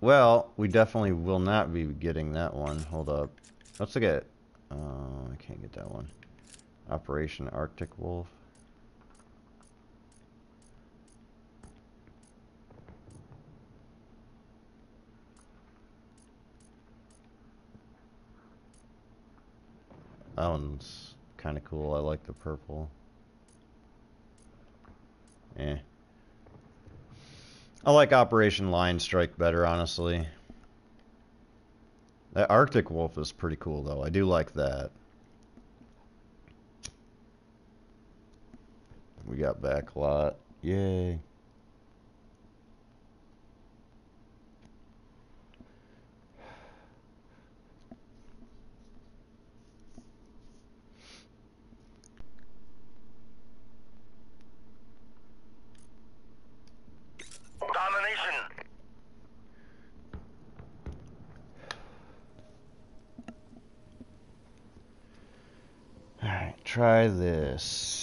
Well, we definitely will not be getting that one. Hold up. Let's look at. Oh, I can't get that one. Operation Arctic Wolf. One's kind of cool. I like the purple. Eh. I like Operation Lion Strike better, honestly. That Arctic Wolf is pretty cool, though. I do like that. We got back a lot. Yay. Domination. Alright, try this.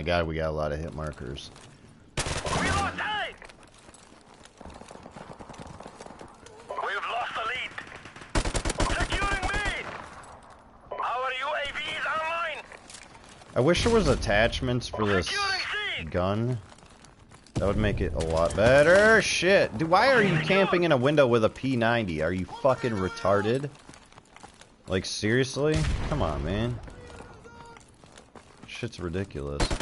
My god, we got a lot of hit markers. We lost A. We've lost the lead. Securing B. Our UAV is online. I wish there was attachments for this gun. That would make it a lot better. Shit. Dude, why are you camping in a window with a P90? Are you fucking retarded? Like, seriously? Come on, man. Shit's ridiculous.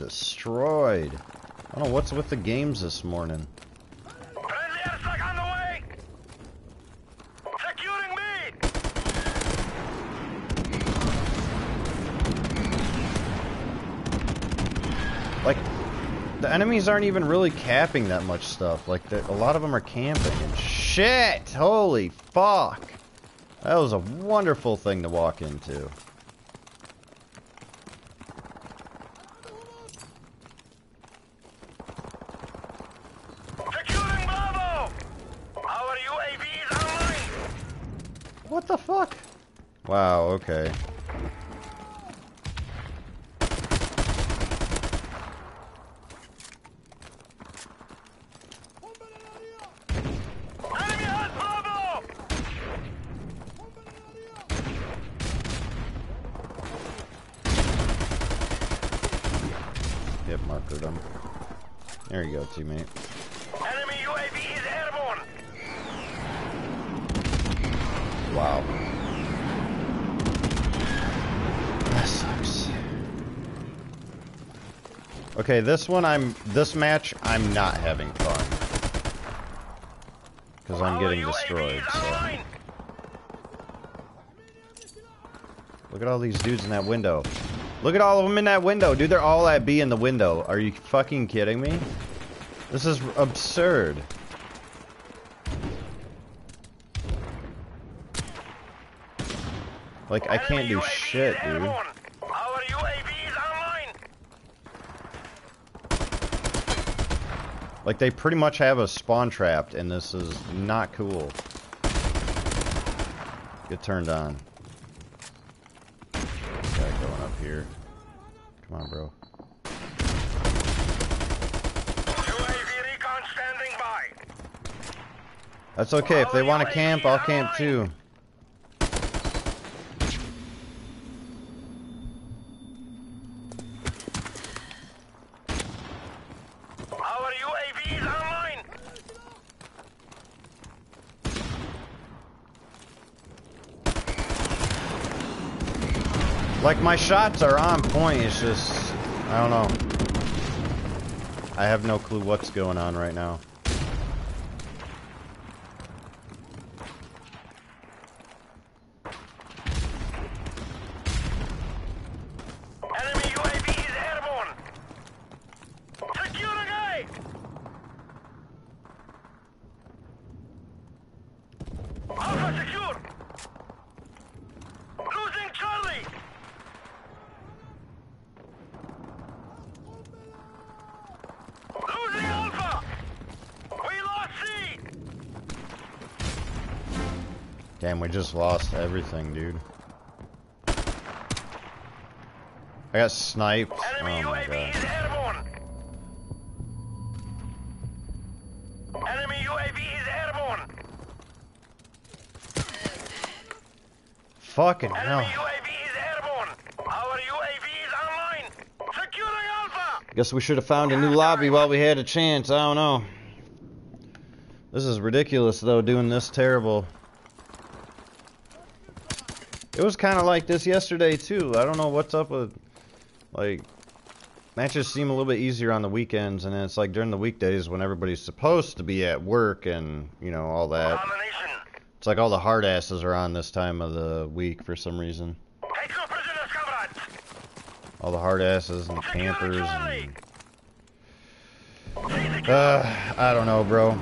destroyed. I don't know what's with the games this morning. Like, the enemies aren't even really capping that much stuff. Like, a lot of them are camping and shit! Holy fuck! That was a wonderful thing to walk into. Teammate. Enemy UAV is airborne! Wow. That sucks. Okay, this one I'm this match I'm not having fun. Cuz I'm getting destroyed. So. Look at all these dudes in that window. Look at all of them in that window. Dude, they're all at B in the window. Are you fucking kidding me? This is absurd. Like, I can't do shit, dude. Like, they pretty much have us spawn trapped, and this is not cool. Get turned on. Guy going up here. Come on, bro. UAV recon standing by! That's okay. If they want to camp, I'll camp too. Our UAV online! Like, my shots are on point. It's just, I don't know. I have no clue what's going on right now. Just lost everything, dude. I got sniped. Enemy Oh my UAV is god. airborne! Enemy UAV is airborne! Fucking Enemy hell. UAV is airborne! Our UAV is online! Securing Alpha! Guess we should have found a new lobby while we had a chance. I don't know. This is ridiculous, though, doing this terrible. It was kind of like this yesterday, too. I don't know what's up with, like, matches seem a little bit easier on the weekends, and then it's like during the weekdays when everybody's supposed to be at work and, you know, all that. It's like all the hard asses are on this time of the week for some reason. Take no prisoners, comrades! All the hard asses and the campers and Uh, I don't know, bro.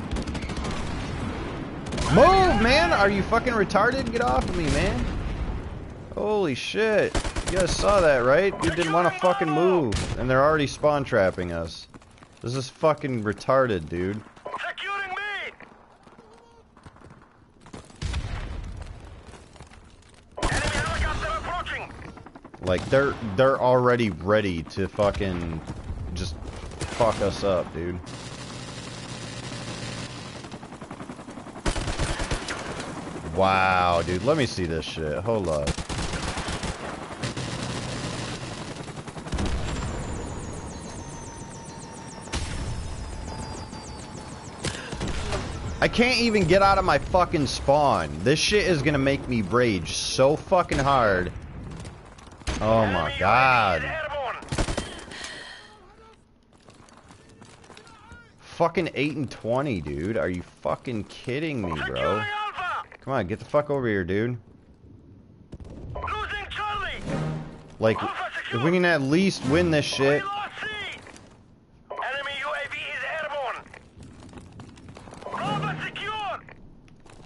Move, man! Are you fucking retarded? Get off of me, man. Holy shit. You guys saw that, right? You didn't want to fucking move. And they're already spawn trapping us. This is fucking retarded, dude. Securing me! Enemy helicopter approaching! Like, they're they're already ready to fucking just fuck us up, dude. Wow, dude. Let me see this shit. Hold up. I can't even get out of my fucking spawn. This shit is gonna make me rage so fucking hard. Oh my Enemy UAV is god. Fucking 8 and 20, dude. Are you fucking kidding me, bro? Come on, get the fuck over here, dude. Like, if we can at least win this shit.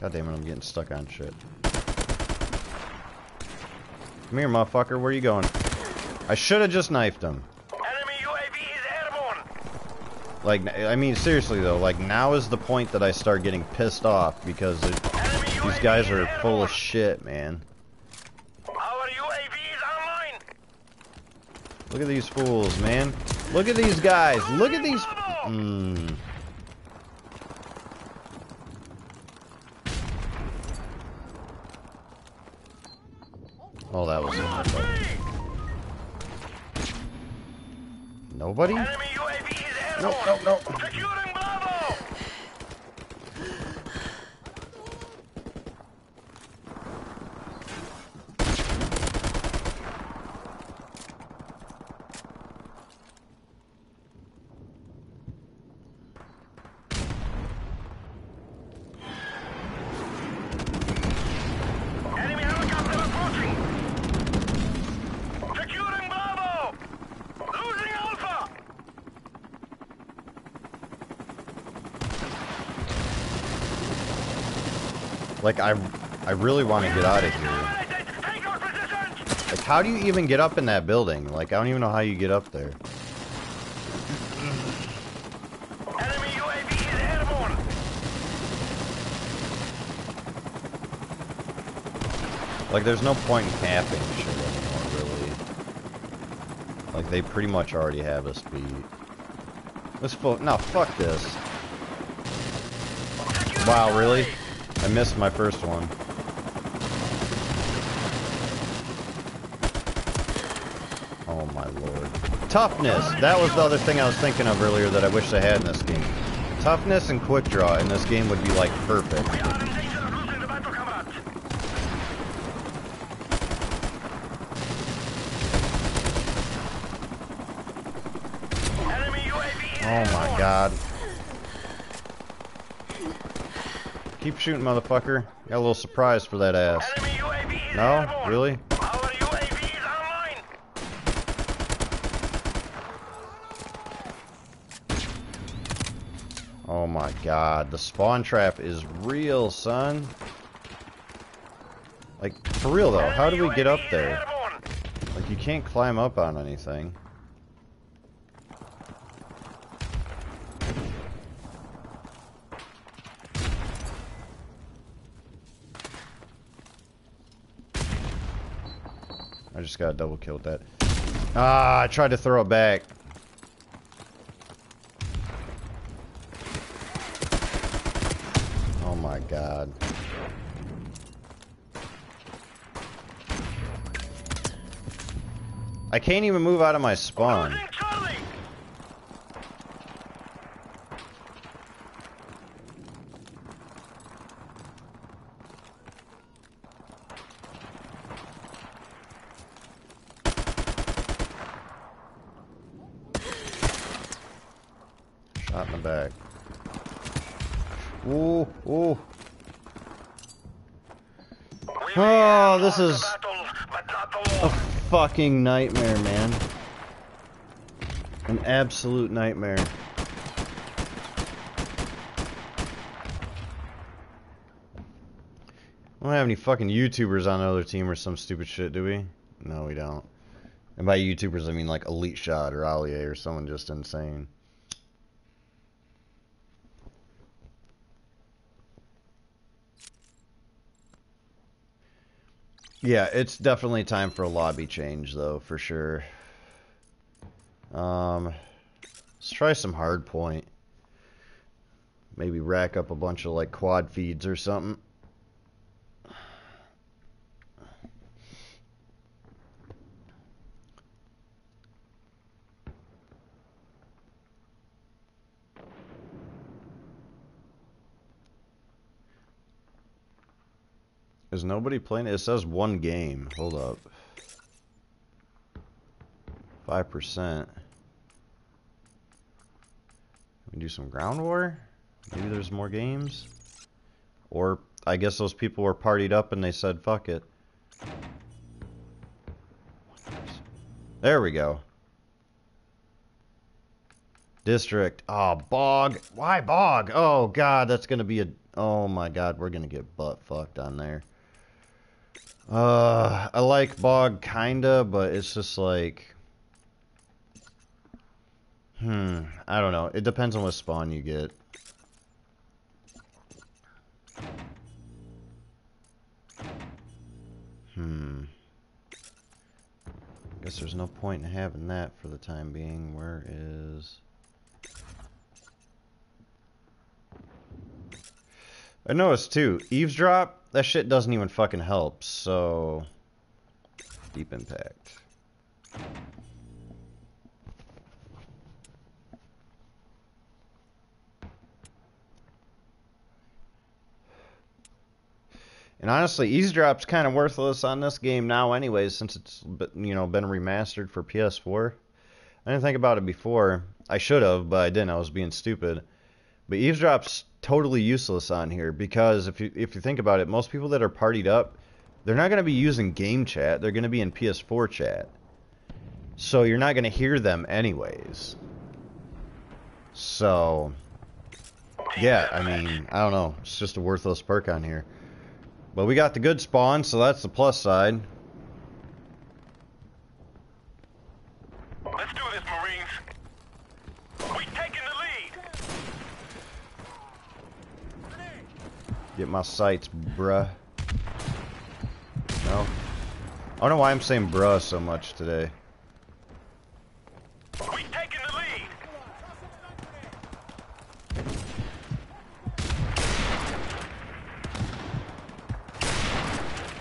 God damn it, I'm getting stuck on shit. Come here, motherfucker. Where you going? I should have just knifed him. Enemy UAV is airborne. Like, I mean, seriously though, like now is the point that I start getting pissed off because it, these guys are full of shit, man. Our UAV is online. Look at these fools, man. Look at these guys. Look at these. Mm. Oh, that was We are it. free. Nobody? Enemy UAV is No, airborne. no, no. Securing Bravo. Enemy helicopter approaching. Securing Bravo. Losing Alpha. Like, I, I really want to get out of here. Dominated. Take our positions. Like, how do you even get up in that building? Like, I don't even know how you get up there. Enemy UAV is airborne. Like, there's no point in capping shit anymore, really. Like, they pretty much already have us beat. Let's fo- No, fuck this. Wow, really? I missed my first one. Oh my lord. Toughness! That was the other thing I was thinking of earlier that I wish I had in this game. Toughness and quick draw in this game would be like perfect. We are in danger of losing the battle combat. Enemy UAV is Oh my airborne. god. Keep shooting, motherfucker. Got a little surprise for that ass. Enemy UAV is No? airborne. Really? Our UAV is online. Oh my god. The spawn trap is real, son. Like, for real though, how do we get up Enemy UAV is there? Like, you can't climb up on anything. I just got double killed that. Ah, I tried to throw it back. Oh my god. I can't even move out of my spawn. Losing Charlie. Shot in the back. Ooh, ooh. We may Oh, have this lost the is battle, but not the a war. Fucking nightmare, man. An absolute nightmare. We don't have any fucking YouTubers on the other team or some stupid shit, do we? No, we don't. And by YouTubers, I mean like Elite Shot or Allier or someone just insane. Yeah, it's definitely time for a lobby change, though, for sure. Um, let's try some hard point. Maybe rack up a bunch of like quad feeds or something. Is nobody playing? It says one game. Hold up. Five percent. We do some ground war. Maybe there's more games. Or I guess those people were partied up and they said fuck it. There we go. District. Oh, bog. Why bog? Oh god, that's gonna be a Oh my god, we're gonna get butt fucked on there. Uh, I like Bog kinda, but it's just like... Hmm, I don't know. It depends on what spawn you get. Hmm. I guess there's no point in having that for the time being. Where is... I noticed too, eavesdrop, that shit doesn't even fucking help, so... Deep impact. And honestly, eavesdrop's kind of worthless on this game now, anyways, since it's you know been remastered for PS4. I didn't think about it before. I should have, but I didn't. I was being stupid. But eavesdrop's totally useless on here because if you if you think about it, most people that are partied up, they're not going to be using game chat. They're going to be in PS4 chat. So you're not going to hear them anyways. So yeah, I mean, I don't know. It's just a worthless perk on here. But we got the good spawn, so that's the plus side. Let's do this, Marines. We taking the lead. Get my sights, bruh. No. I don't know why I'm saying bruh so much today. We taking the lead.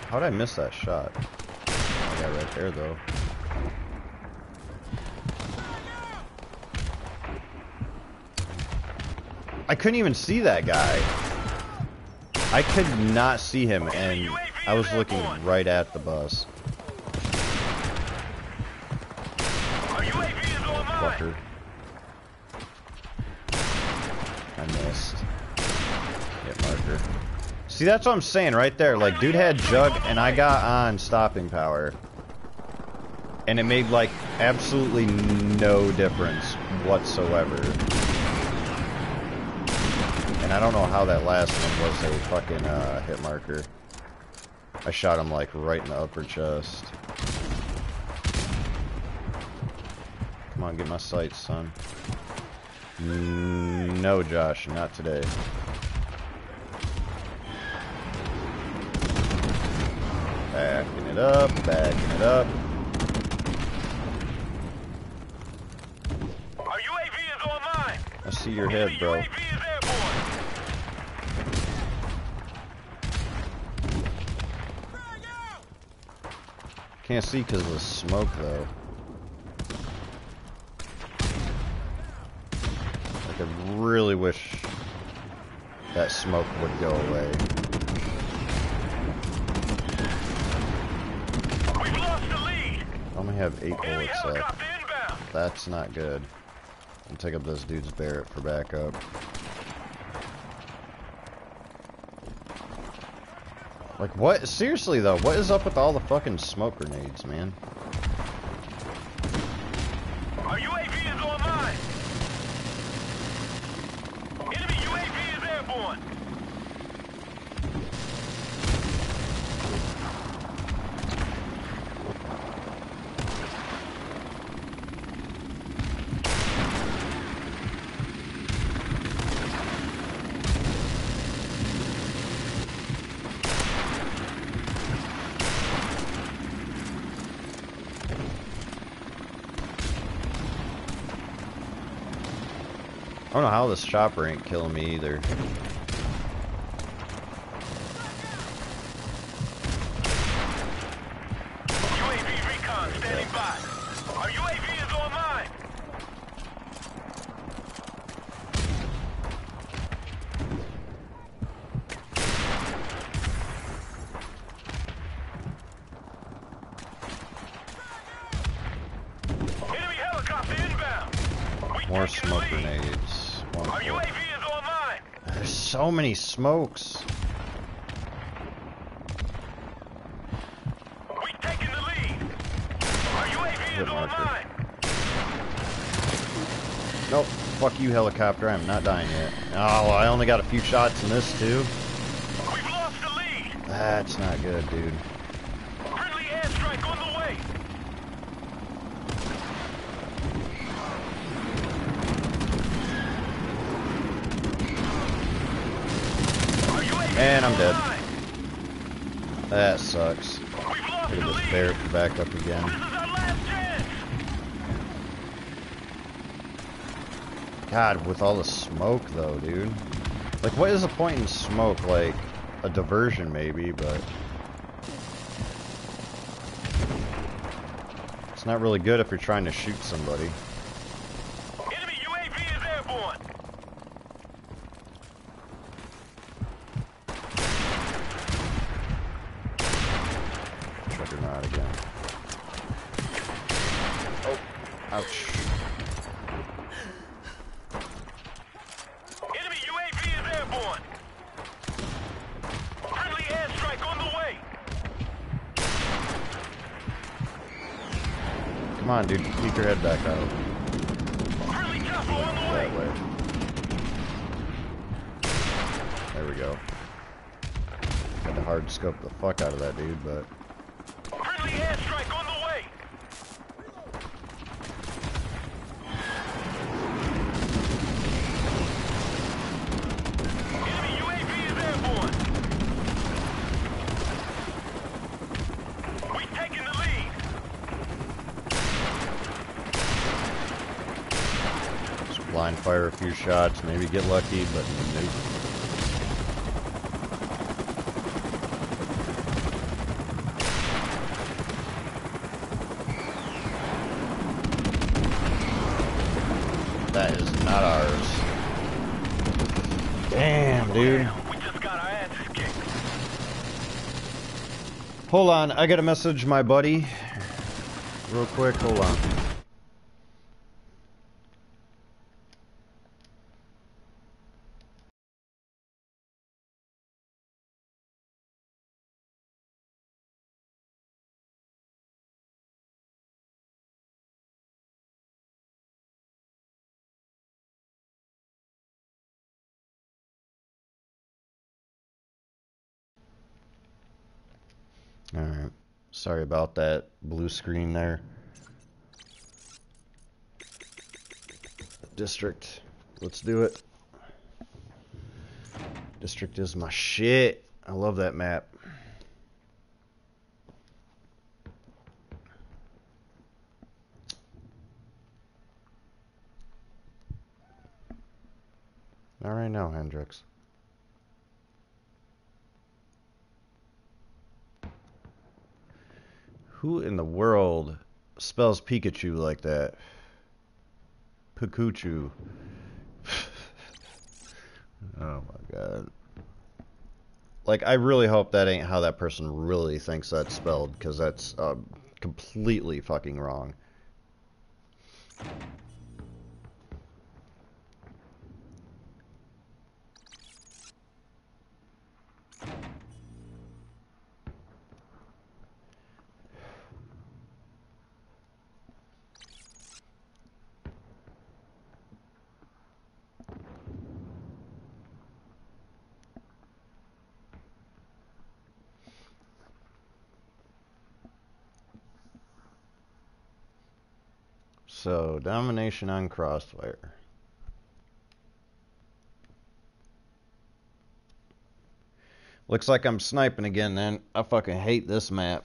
How'd I miss that shot? I got right there, though. I couldn't even see that guy. I could not see him, and I was looking right at the bus. Fucker. I missed. Hit marker. See, that's what I'm saying right there. Like, dude had jug, and I got on stopping power. And it made, like, absolutely no difference whatsoever. And I don't know how that last one was a fucking uh, hit marker. I shot him, like, right in the upper chest. Come on, get my sights, son. No, Josh, not today. Backing it up, backing it up. Our UAV is online. I see your head, bro. UAV is airborne. Can't see because of the smoke, though. Like, I really wish that smoke would go away. We've lost the lead. I only have eight bullets left. That's not good. I'll take up this dude's Barrett for backup. Like, what? Seriously, though, what is up with all the fucking smoke grenades, man? Our UAV is online. Enemy UAV is airborne. I don't know how this chopper ain't killing me either. UAV recon standing by. Our UAV is online. Enemy helicopter inbound. We More taking the smoke lead. grenades. One Our for- UAV is online. There's so many smokes. We taking the lead. Our UAV is online. Nope. fuck you, helicopter. I'm not dying yet. Oh, I only got a few shots in this, too. We've lost the lead. That's not good, dude. Friendly airstrike on the way. Our UAV And I'm dead. online. That sucks. We've lost Look the at this lead. Barrett back up again. God, with all the smoke, though, dude. Like, what is the point in smoke? Like, a diversion, maybe, but... It's not really good if you're trying to shoot somebody. Enemy UAV is airborne. Juggernaut again. Oh, ouch. Enemy UAV is airborne. Friendly airstrike on the way. Come on, dude. Keep your head back out. Friendly chopper on the That way. way. There we go. Had to hard scope the fuck out of that dude, but... Friendly airstrike on the way. Enemy UAV is airborne. We've taken the lead. Just blind fire a few shots, maybe get lucky, but nope. That is not ours. Damn, dude. We just got our asses kicked. Hold on, I gotta message my buddy. Real quick, hold on. Sorry about that blue screen there. District. Let's do it. District is my shit. I love that map. Not right now, Hendrix. Who in the world spells Pikachu like that? Pikachu. oh my god. Like, I really hope that ain't how that person really thinks that's spelled, because that's um, completely fucking wrong. So, domination on crossfire. Looks like I'm sniping again then. I fucking hate this map.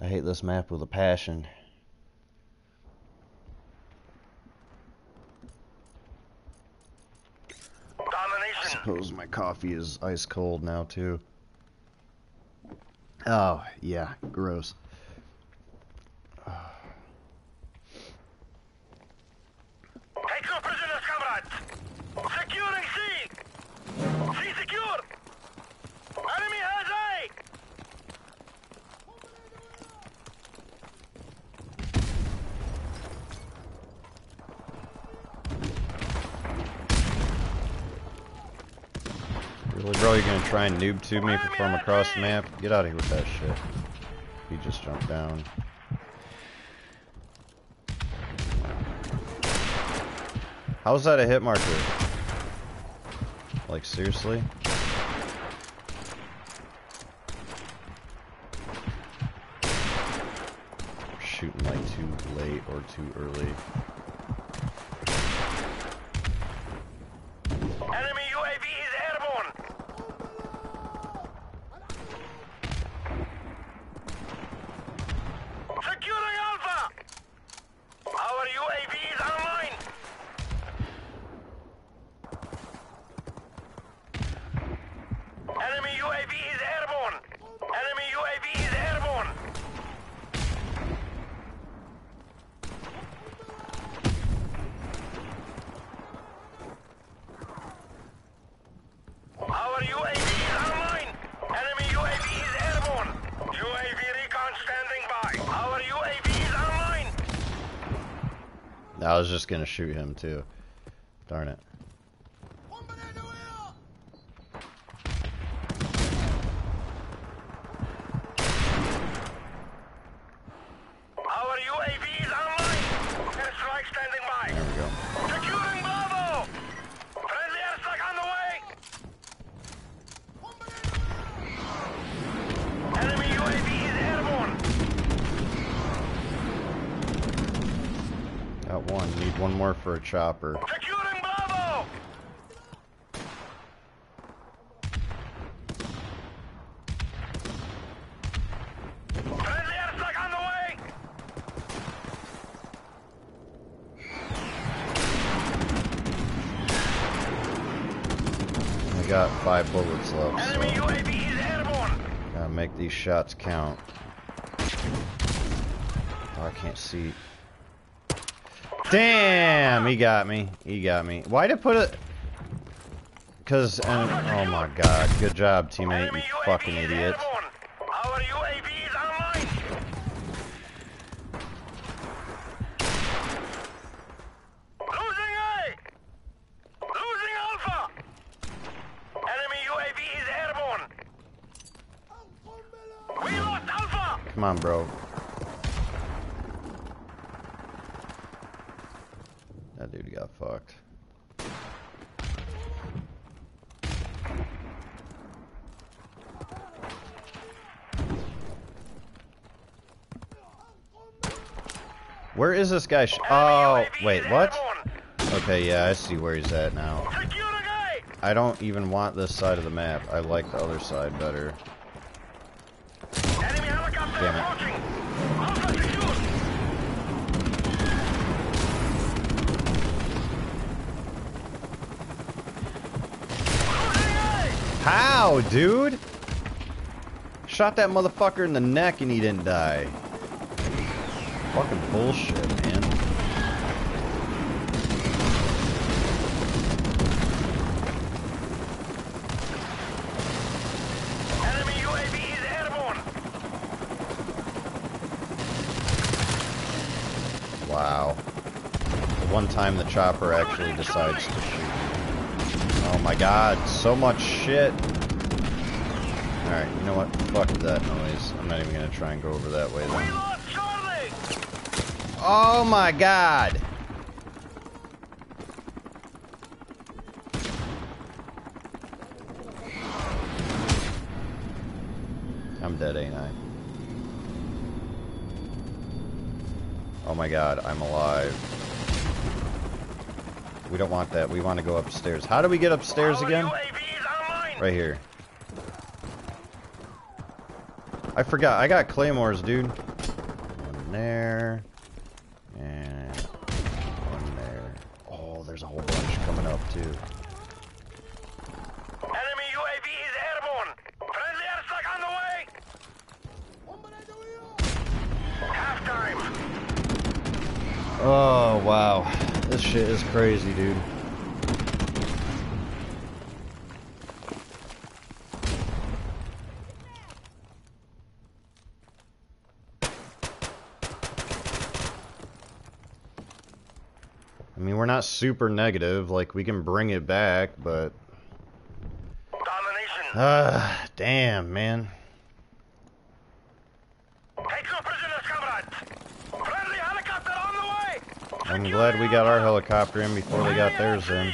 I hate this map with a passion. Domination. suppose my coffee is ice cold now too. Oh, yeah, gross. Try and noob tube me from across the map? Get out of here with that shit. He just jumped down. How's that a hit marker? Like, seriously? Shooting like too late or too early. Just gonna shoot him too. Darn it. Our UAV is online. Airstrike standing by. There we go. Securing Bravo. Friendly airstrike on the way. Enemy UAV is airborne. Got one. Need one more for a chopper. Securing Bravo. Friendly airstrike on the way. I got five bullets left, Enemy so UAV is airborne. gotta make these shots count. Oh, I can't see. Damn, he got me. He got me. Why'd it put it? Cause, and, oh my god, good job, teammate, you fucking idiot. Our UAV is online. Losing A Losing Alpha Enemy UAV fucking is idiot. airborne. Our UAV is online. Losing A. Losing Alpha. Enemy UAV is airborne. We lost Alpha. Come on, bro. That dude got fucked. Where is this guy? Sh oh, wait, what? Okay, yeah, I see where he's at now. I don't even want this side of the map. I like the other side better. Damn it. approaching. Alpha secured. Losing A. How, dude? Shot that motherfucker in the neck and he didn't die. Fucking bullshit, man. Enemy UAV is airborne. Wow. The one time the chopper actually decides to shoot. Oh my god, so much shit. Alright, you know what? Fuck that noise. I'm not even gonna try and go over that way then. Oh my god! I'm dead, ain't I? Oh my god, I'm alive. We don't want that. We want to go upstairs. How do we get upstairs again? UAV is online. Right here. I forgot. I got claymores, dude. One there. And one there. Oh, there's a whole bunch coming up, too. Enemy UAV is airborne. Friendly airstrike on the way. Half time. Oh, wow. This shit is crazy, dude. I mean, we're not super negative. Like, we can bring it back, but... Domination. Ah, damn, man. Take no prisoners, comrades. Friendly helicopter on the way. I'm glad we got our helicopter in before they got theirs in.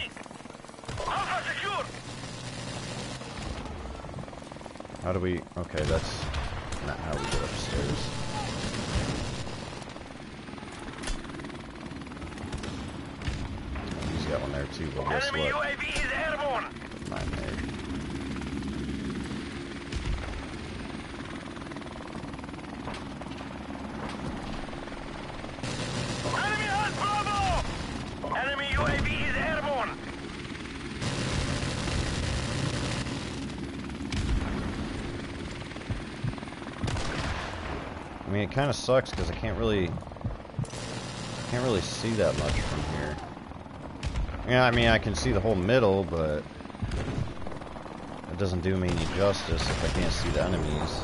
How do we... Okay, that's not how we get upstairs. He's got one there too, but guess what? UAV is airborne. Mine there. Enemy on Bravo. Enemy UAV is airborne. I mean, it kind of sucks because I can't really... Can't really see that much from here. Yeah, I mean, I can see the whole middle, but... It doesn't do me any justice if I can't see the enemies.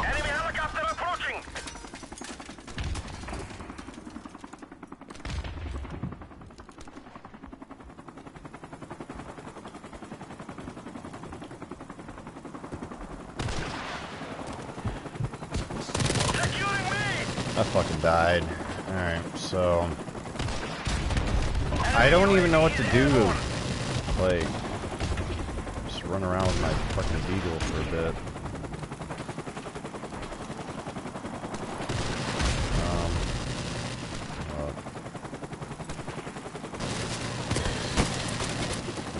Enemy helicopter approaching. Securing me. I fucking died. Alright, so... I don't even know what to do. Like... Just run around with my fucking beagle for a bit. Um,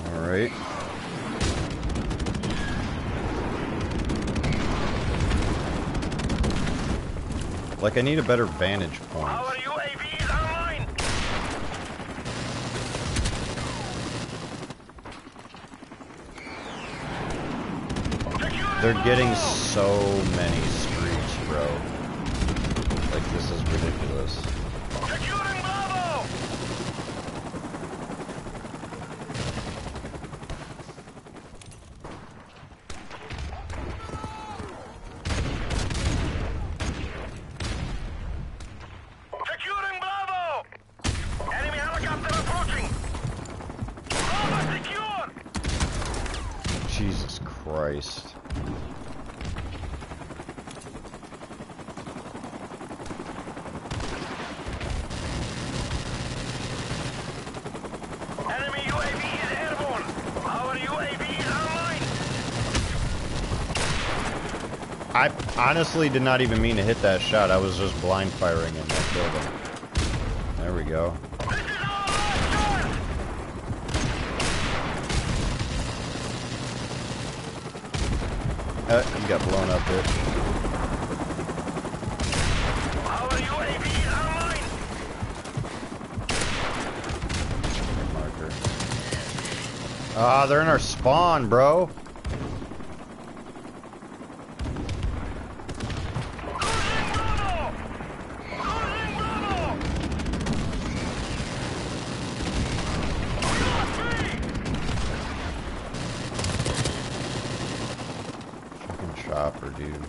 uh, Alright. Like, I need a better vantage point. Our UAV online. They're getting so many streaks, bro. Like, this is ridiculous. Securing Bravo. Securing Bravo. Enemy helicopter approaching. Bravo secure. Jesus Christ. Enemy UAV is airborne. Our UAV is online. I honestly did not even mean to hit that shot. I was just blind firing and I killed him. There we go. Uh, you got blown up. Ah, they're in our spawn, bro. Losing Bravo. Losing Bravo. We lost three. Fucking chopper, dude.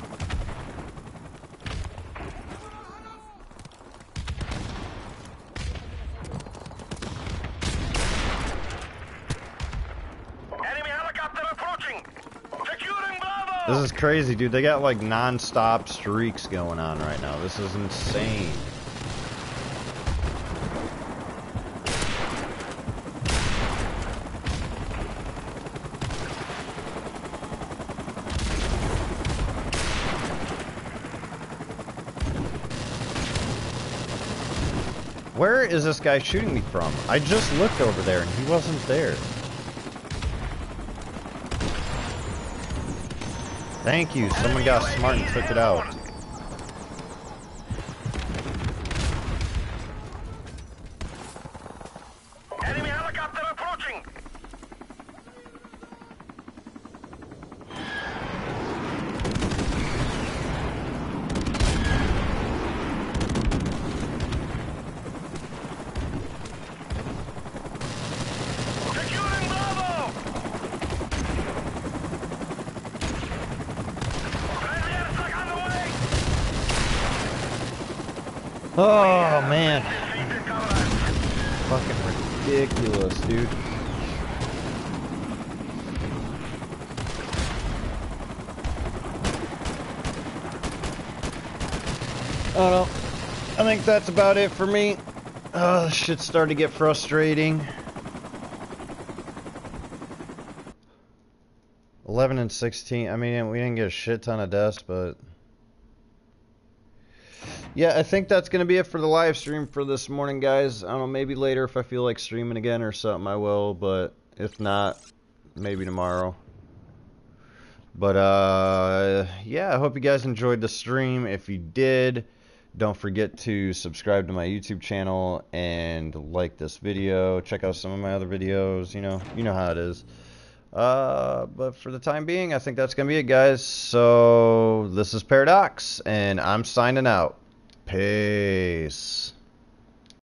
Enemy helicopter approaching. Securing Bravo. This is crazy, dude. They got like non-stop streaks going on right now. This is insane. Where is this guy shooting me from? I just looked over there and he wasn't there. Thank you. Someone got smart and took it out. Enemy helicopter approaching. Securing Bravo. Friendly airstrike on the way. Oh man, Defeated comrades. fucking ridiculous, dude. don't know. I that's about it for me. Oh, shit started to get frustrating. 11 and 16. I mean, we didn't get a shit ton of deaths, but... Yeah, I think that's going to be it for the live stream for this morning, guys. I don't know, maybe later if I feel like streaming again or something, I will, but if not, maybe tomorrow. But, uh, yeah, I hope you guys enjoyed the stream. If you did, don't forget to subscribe to my YouTube channel and like this video. Check out some of my other videos, you know, you know how it is. Uh, but for the time being, I think that's going to be it, guys. So, this is Paradox, and I'm signing out. Peace.